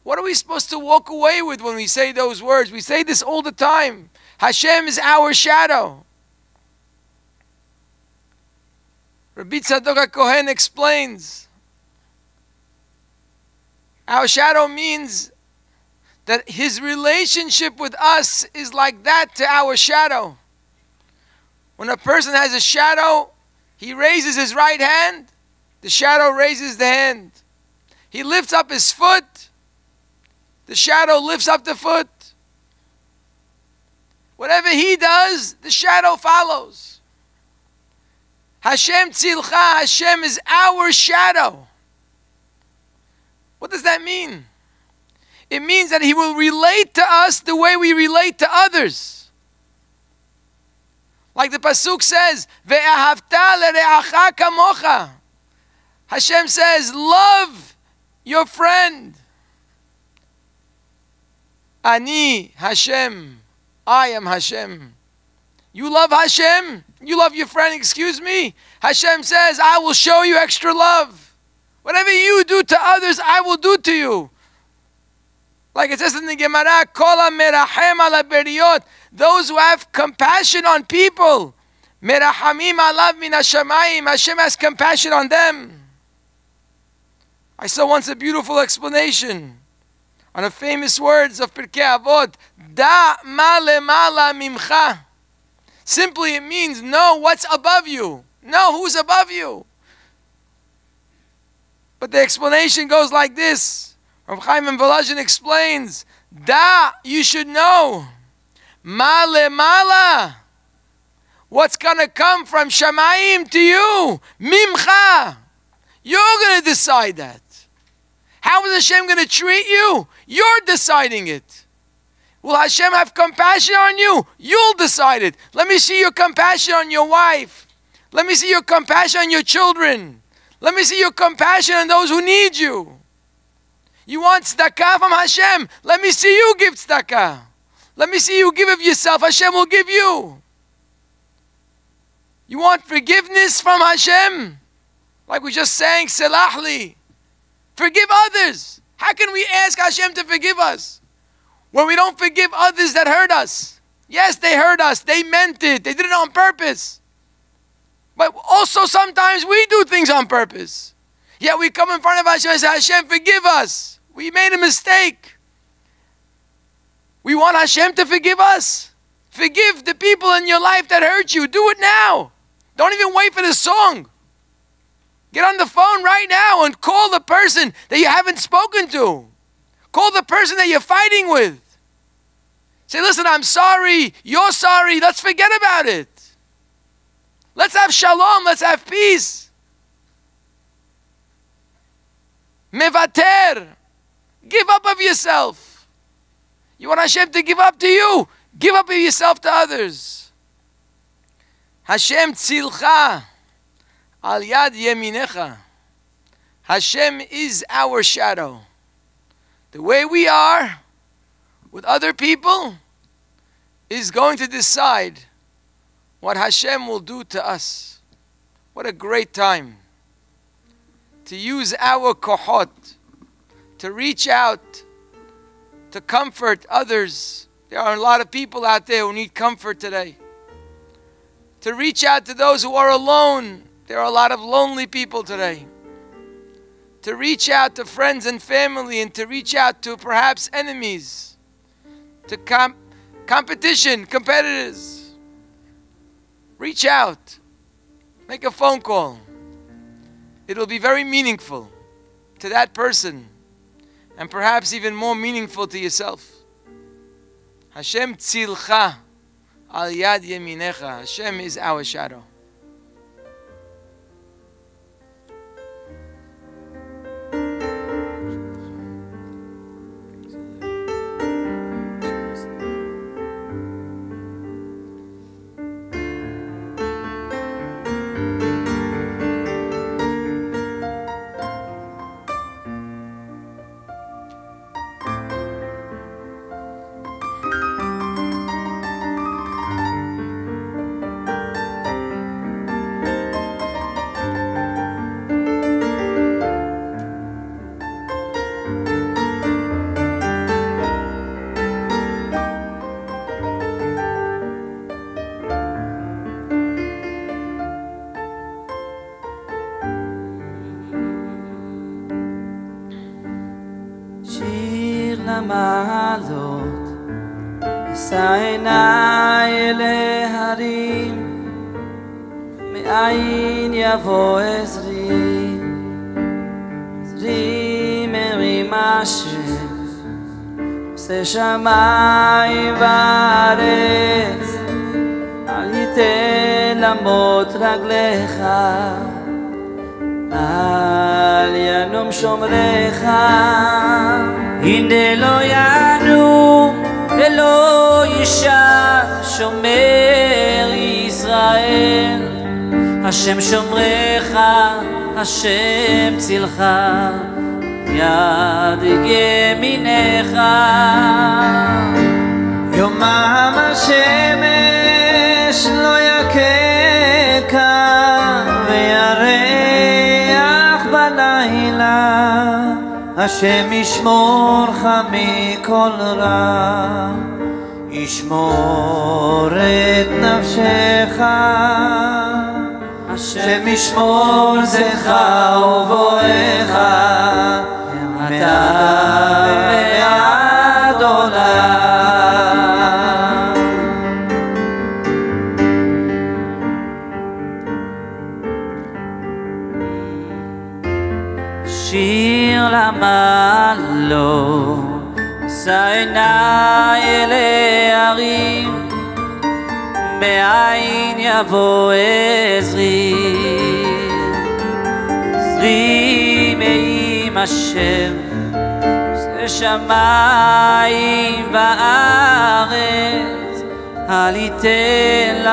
B: What are we supposed to walk away with when we say those words? We say this all the time. Hashem is our shadow. Rabbi Tzadok Kohen explains. Our shadow means that his relationship with us is like that to our shadow. When a person has a shadow, he raises his right hand, the shadow raises the hand. He lifts up his foot, the shadow lifts up the foot. Whatever he does, the shadow follows. Hashem tzilcha, Hashem is our shadow. What does that mean? It means that He will relate to us the way we relate to others. Like the Pasuk says, kamocha. Hashem says, love your friend. Ani Hashem. I am Hashem. You love Hashem? You love your friend, excuse me? Hashem says, I will show you extra love. Whatever you do to others, I will do to you. Like it says in the Gemara, Kola merachem ala beriot. Those who have compassion on people. Merahamim alav min hashamayim. Hashem has compassion on them. I saw once a beautiful explanation on the famous words of Pirkei Avot. Da ma lemala mimcha. Simply it means know what's above you. Know who's above you. But the explanation goes like this. Rav Chaim and Volozhin explains, Da, you should know. Ma lemala. What's gonna come from Shamayim to you? Mimcha. You're gonna decide that. How is Hashem gonna treat you? You're deciding it. Will Hashem have compassion on you? You'll decide it. Let me see your compassion on your wife. Let me see your compassion on your children. Let me see your compassion on those who need you. You want tzedakah from Hashem? Let me see you give tzedakah. Let me see you give of yourself. Hashem will give you. You want forgiveness from Hashem? Like we just sang, Selahli. Forgive others. How can we ask Hashem to forgive us when we don't forgive others that hurt us? Yes, they hurt us. They meant it. They did it on purpose. But also sometimes we do things on purpose. Yet we come in front of Hashem and say, Hashem, forgive us. We made a mistake. We want Hashem to forgive us. Forgive the people in your life that hurt you. Do it now. Don't even wait for the song. Get on the phone right now and call the person that you haven't spoken to. Call the person that you're fighting with. Say, listen, I'm sorry. You're sorry. Let's forget about it. Let's have shalom. Let's have peace. Mevater. Give up of yourself. You want Hashem to give up to you? Give up of yourself to others. Hashem tzilcha al yad yeminecha. Hashem is our shadow. The way we are with other people is going to decide what Hashem will do to us. What a great time to use our kohot to reach out, to comfort others. There are a lot of people out there who need comfort today. To reach out to those who are alone. There are a lot of lonely people today. To reach out to friends and family and to reach out to perhaps enemies. To comp- competition, competitors. Reach out. Make a phone call. It'll be very meaningful to that person and perhaps even more meaningful to yourself. Hashem tzilcha al yad yeminecha. Hashem is our shadow.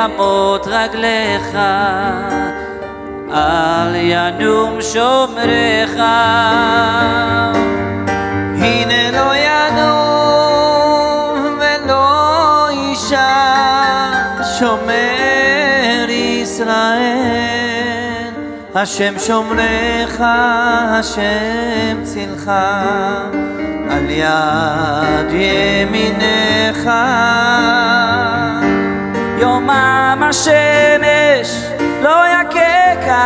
A: למות רגליך. אל ינום שומרך הנה לא ינום ולא אישה שומר ישראל השם שומרך, השם צילך על יד ימינך
E: יומם השמש לא יככה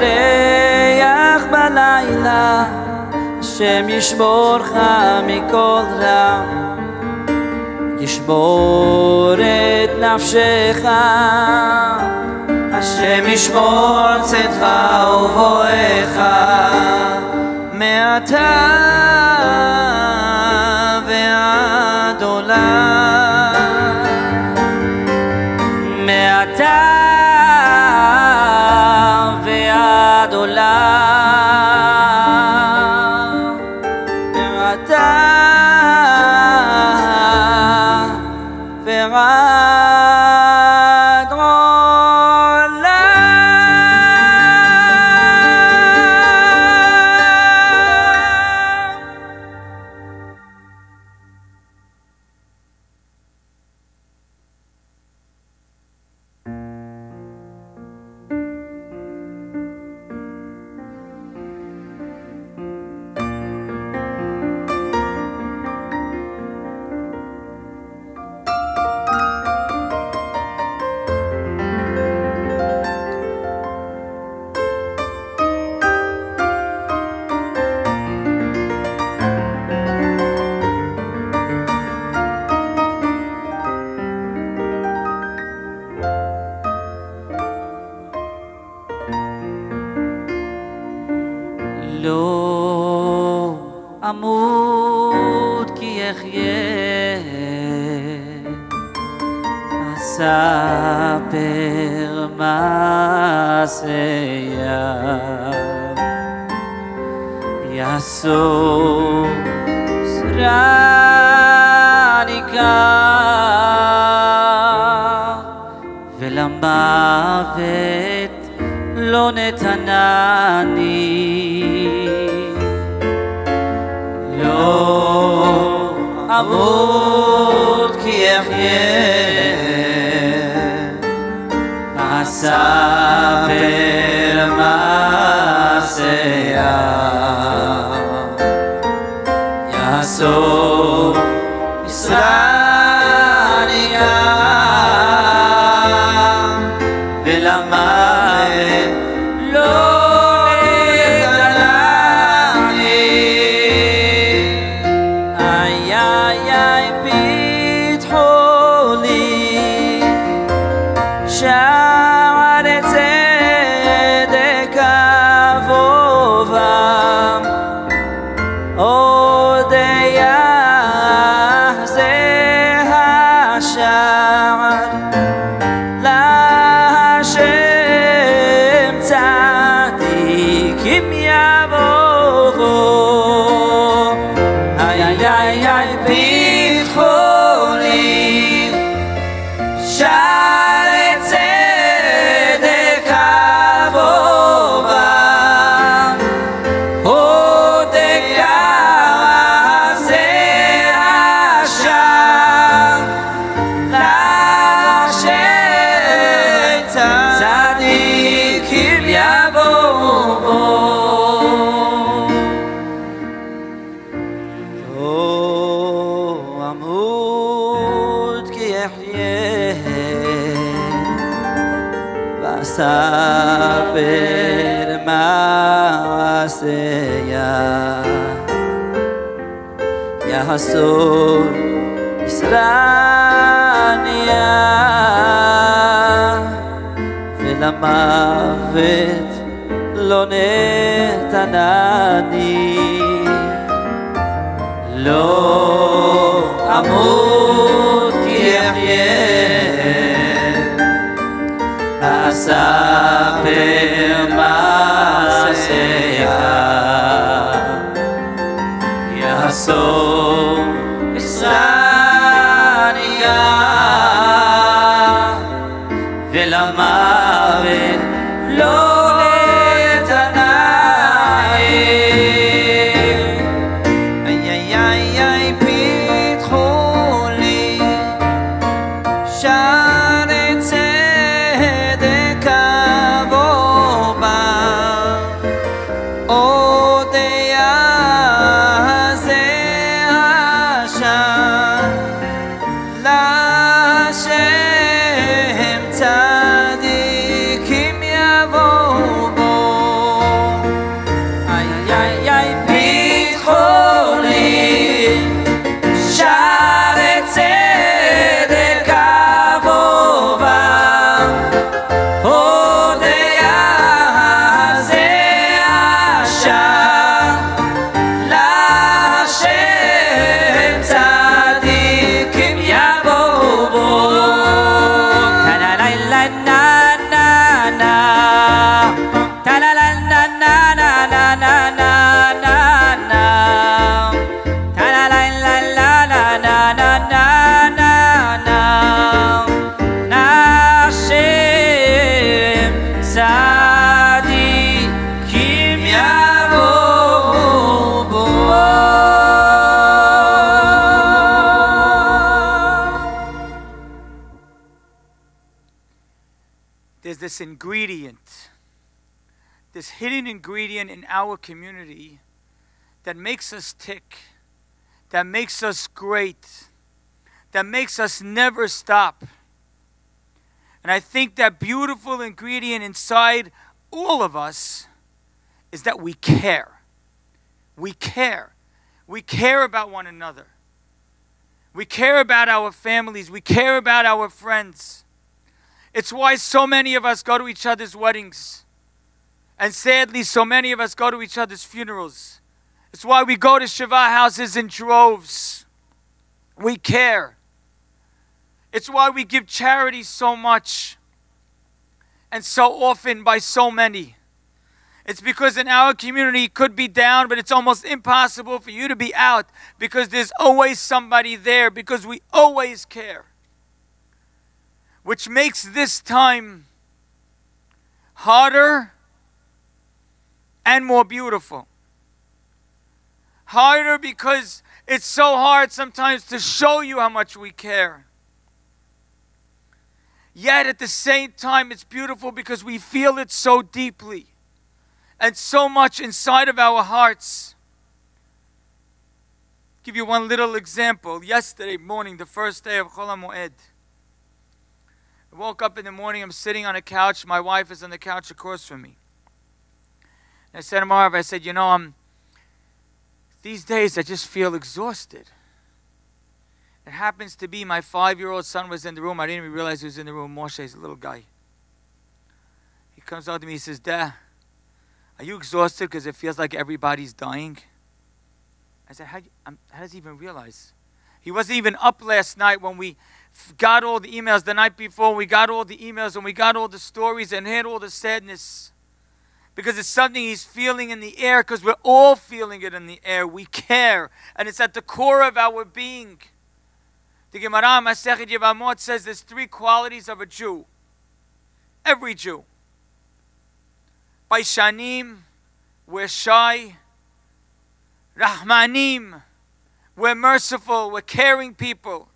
E: וירח בלילה. השם ישמורך מכל רע. ישמור את נפשך.
A: השם ישמור צאתך ובואך. מעתה ואספר מעשיה יחסור ישרניה ולמוות לא נתנני לא אמות כי אחיה אספר
C: Amen. Ingredient, this hidden ingredient in our community that makes us tick, that makes us great, that makes us never stop. And I think that beautiful ingredient inside all of us is that we care. We care. We care about one another. We care about our families. We care about our friends. It's why so many of us go to each other's weddings. And sadly, so many of us go to each other's funerals. It's why we go to Shiva houses in droves. We care. It's why we give charity so much and so often by so many. It's because in our community it could be down, but it's almost impossible for you to be out because there's always somebody there because we always care. Which makes this time harder and more beautiful. Harder because it's so hard sometimes to show you how much we care. Yet at the same time, it's beautiful because we feel it so deeply and so much inside of our hearts. Give you one little example. Yesterday morning, the first day of Chol HaMoed, I woke up in the morning, I'm sitting on a couch, my wife is on the couch across from me. And I said to Marv, I said, you know, I'm, these days I just feel exhausted. It happens to be my five-year-old son was in the room. I didn't even realize he was in the room. Moshe is a little guy. He comes out to me, he says, Dad, are you exhausted because it feels like everybody's dying? I said, how, how does he even realize? He wasn't even up last night when we got all the emails the night before. We got all the emails and we got all the stories and had all the sadness. Because it's something he's feeling in the air, because we're all feeling it in the air. We care. And it's at the core of our being. The Gemara Masechet Yevamot says there's three qualities of a Jew. Every Jew. By Baishanim, we're shy. Rahmanim, we're merciful, we're caring people.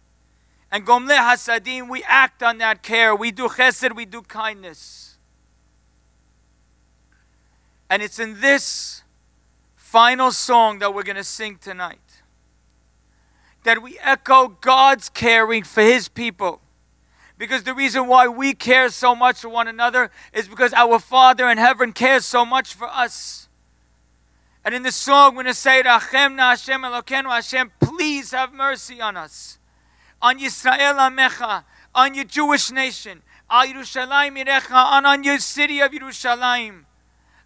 C: And Gomle Hasadim, we act on that care. We do chesed, we do kindness. And it's in this final song that we're going to sing tonight. that we echo God's caring for his people. Because the reason why we care so much for one another is because our Father in heaven cares so much for us. And in the song, we're going to say, Rachem na Hashem Elokeinu Hashem, please have mercy on us. On Yisrael Amecha, on your Jewish nation, on Yerushalayim Irecha, and on your city of Yerushalayim.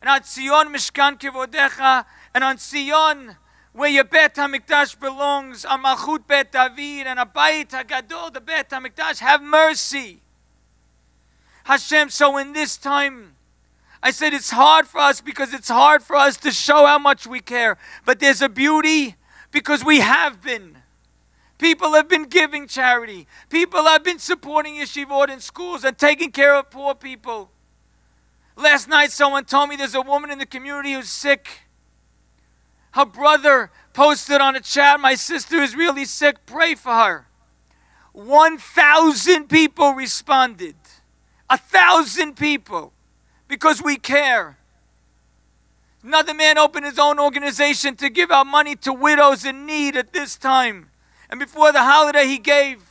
C: And on Zion Mishkan Kivodecha, and on Zion, where your Bet HaMikdash belongs, on Malchut Bet David, and a Bayit HaGadol, the Bet HaMikdash, have mercy. Hashem, so in this time, I said it's hard for us because it's hard for us to show how much we care. But there's a beauty because we have been. People have been giving charity. People have been supporting yeshivot in schools and taking care of poor people. Last night, someone told me there's a woman in the community who's sick. Her brother posted on a chat, My sister is really sick. Pray for her. 1,000 people responded. A thousand people because we care. Another man opened his own organization to give out money to widows in need at this time. And before the holiday, he gave.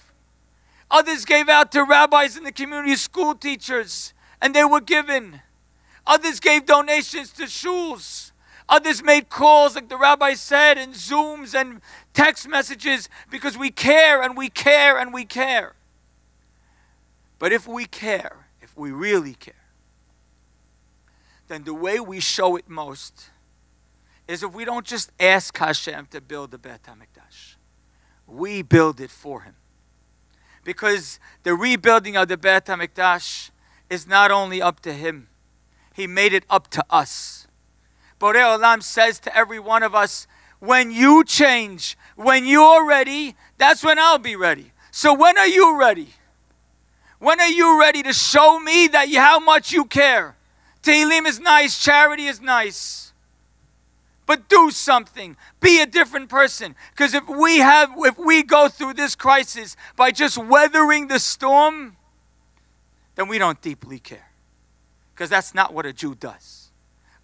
C: Others gave out to rabbis in the community, school teachers, and they were given. Others gave donations to shuls. Others made calls, like the rabbi said, and Zooms and text messages because we care and we care and we care. But if we care, if we really care, then the way we show it most is if we don't just ask Hashem to build the Beit HaMikdash, we build it for Him. Because the rebuilding of the Beit HaMikdash is not only up to Him, He made it up to us. Borei Olam says to every one of us, when you change, when you're ready, that's when I'll be ready. So when are you ready? When are you ready to show me that you, how much you care? Tehillim is nice, charity is nice. Something. Be a different person. Because if we have if we go through this crisis by just weathering the storm, then we don't deeply care. Because that's not what a Jew does.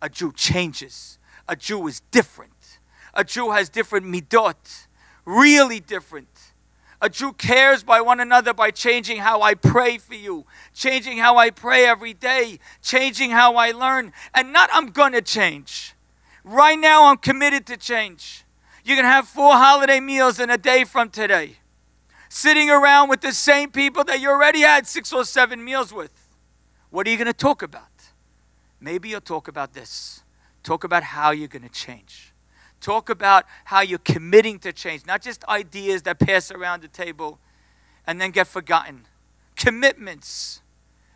C: A Jew changes. A Jew is different. A Jew has different midot, really different. A Jew cares by one another by changing how I pray for you, changing how I pray every day, changing how I learn. And not I'm going to change. Right now, I'm committed to change. You can have four holiday meals in a day from today, sitting around with the same people that you already had six or seven meals with. What are you going to talk about? Maybe you'll talk about this. Talk about how you're going to change. Talk about how you're committing to change, not just ideas that pass around the table and then get forgotten. Commitments.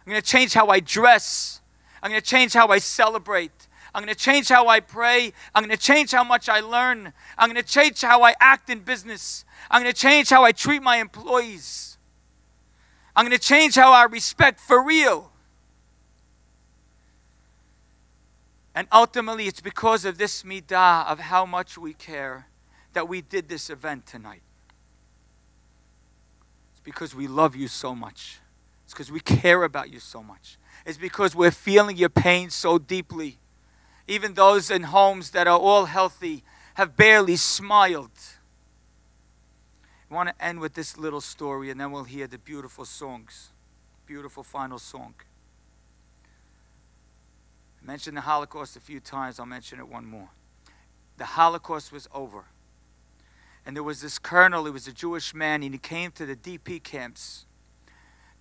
C: I'm going to change how I dress. I'm going to change how I celebrate. I'm going to change how I pray. I'm going to change how much I learn. I'm going to change how I act in business. I'm going to change how I treat my employees. I'm going to change how I respect for real. And ultimately, it's because of this midah of how much we care that we did this event tonight. It's because we love you so much. It's because we care about you so much. It's because we're feeling your pain so deeply. Even those in homes that are all healthy have barely smiled. I want to end with this little story and then we'll hear the beautiful songs. Beautiful final song I mentioned the Holocaust a few times. I'll mention it one more. The Holocaust was over. And there was this colonel, he was a Jewish man, and he came to the DP camps.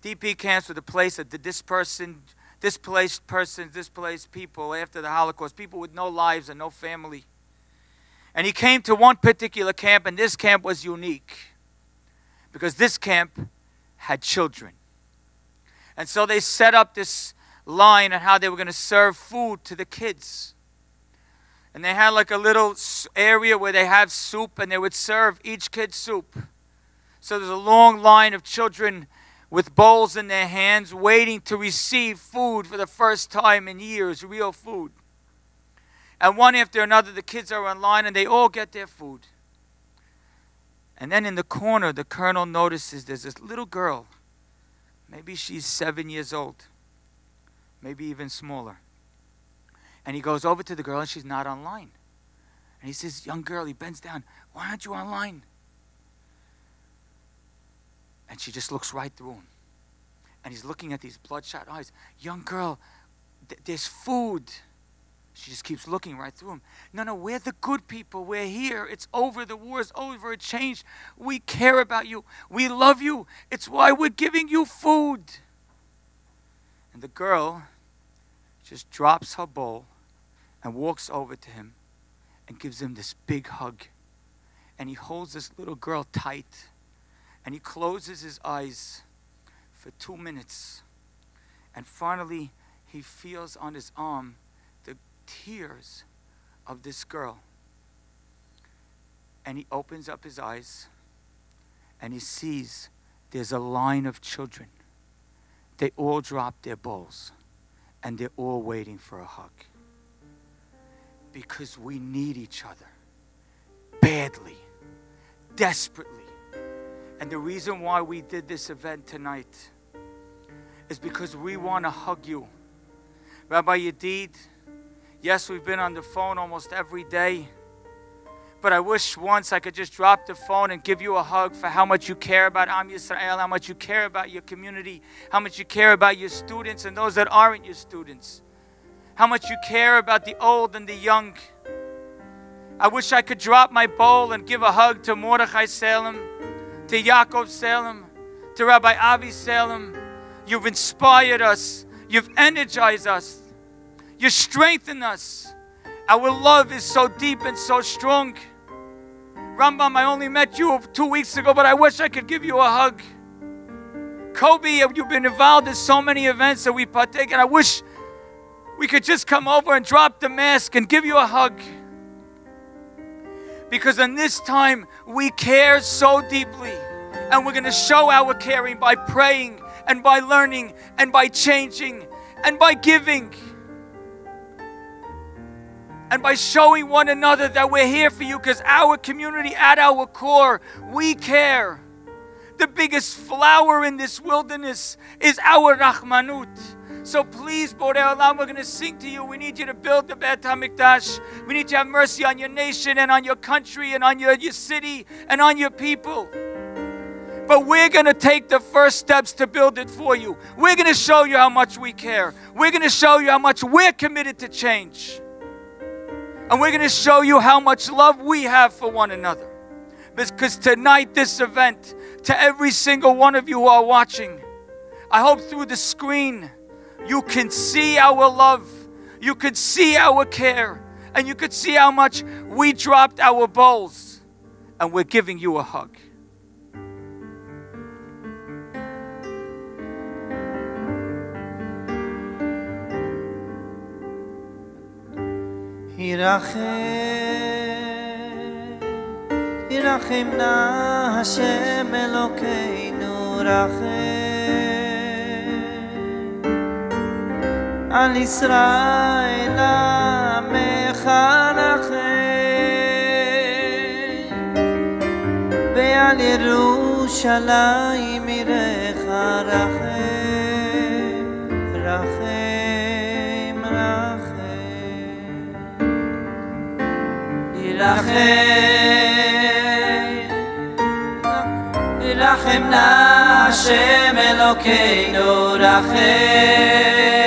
C: DP camps were the place that the dispersed, displaced persons, displaced people after the Holocaust, people with no lives and no family. And he came to one particular camp, and this camp was unique because this camp had children. And so they set up this line on how they were going to serve food to the kids. And they had like a little area where they have soup and they would serve each kid soup. So there's a long line of children with bowls in their hands waiting to receive food for the first time in years, real food. And one after another, the kids are in line and they all get their food. And then in the corner, the colonel notices there's this little girl. Maybe she's seven years old maybe even smaller. And he goes over to the girl, and she's not online. And he says, Young girl, he bends down, Why aren't you online? And she just looks right through him. And he's looking at these bloodshot eyes. Young girl, th- there's food. She just keeps looking right through him. No, no, we're the good people. We're here. It's over. The war's over. It changed. We care about you. We love you. It's why we're giving you food. And the girl just drops her bowl and walks over to him and gives him this big hug. And he holds this little girl tight and he closes his eyes for two minutes. And finally, he feels on his arm the tears of this girl. And he opens up his eyes and he sees there's a line of children. They all drop their bowls and they're all waiting for a hug. Because we need each other badly, desperately. And the reason why we did this event tonight is because we want to hug you. Rabbi Yedid, yes, we've been on the phone almost every day, but I wish once I could just drop the phone and give you a hug for how much you care about Am Yisrael, how much you care about your community, how much you care about your students and those that aren't your students, how much you care about the old and the young. I wish I could drop my bowl and give a hug to Mordechai Salem, to Yaakov Salem, to Rabbi Avi Salem. You've inspired us. You've energized us. You strengthen us. Our love is so deep and so strong. Rambam, I only met you two weeks ago, but I wish I could give you a hug. Kobe, you've been involved in so many events that we partake, and I wish we could just come over and drop the mask and give you a hug. Because in this time, we care so deeply, and we're going to show our caring by praying and by learning and by changing and by giving and by showing one another that we're here for you because our community at our core, we care. The biggest flower in this wilderness is our Rahmanut. So please, Borei Olam, we're going to sing to you. We need you to build the Beit HaMikdash. We need to have mercy on your nation and on your country and on your, your city and on your people. But we're going to take the first steps to build it for you. We're going to show you how much we care. We're going to show you how much we're committed to change. And we're going to show you how much love we have for one another. Because tonight, this event, to every single one of you who are watching, I hope through the screen you can see our love, you could see our care, and you could see how much we dropped our bowls and we're giving you a hug.
F: ירחם, ירחם נא השם אלוקינו רחם על ישראל עמך ועל ירושלים עירך רחם רחם רחם.
A: ירחם, ירחם נא השם אלוקינו רחם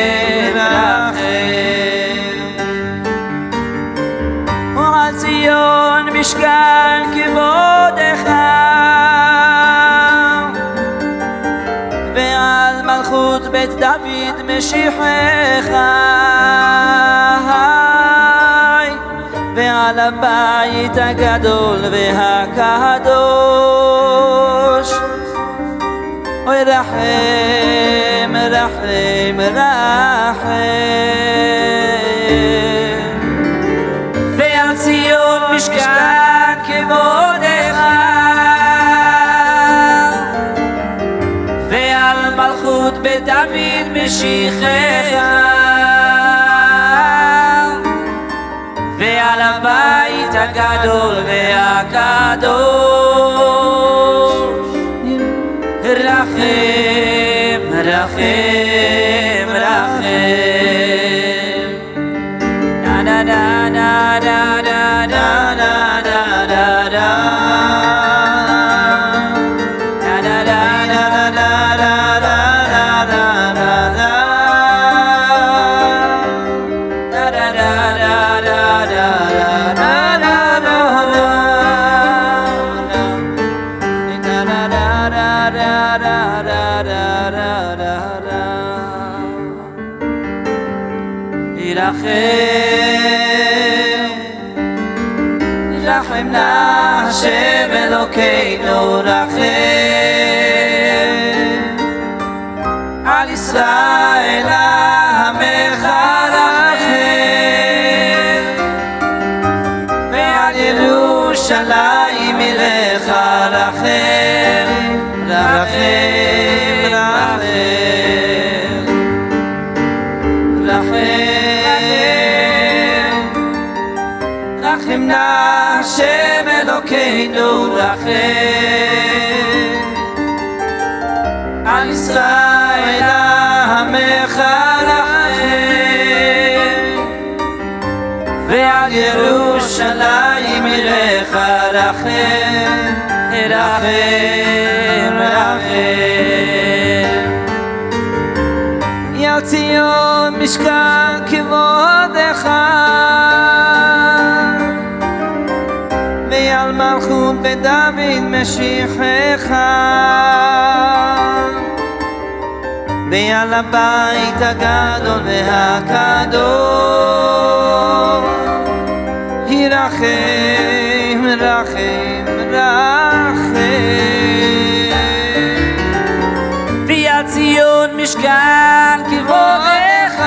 A: בית דוד משיחך. ועל הבית הגדול והקדוש. אוי רחם, רחם, רחם משיחך ועל הבית הגדול והקדוש רחם, רחם, רחם.
D: יא ציון משכן כבודך, ועל מלכות בדוד משיחך. ועל הבית הגדול והקדוש, ירחם
A: ירחם משכן כבודך,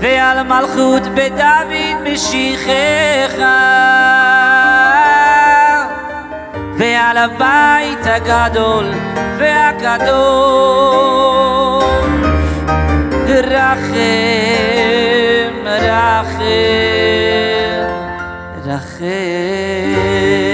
A: ועל מלכות בית דוד משיחך, ועל הבית הגדול והקדוש. רחם, רחם. לכם.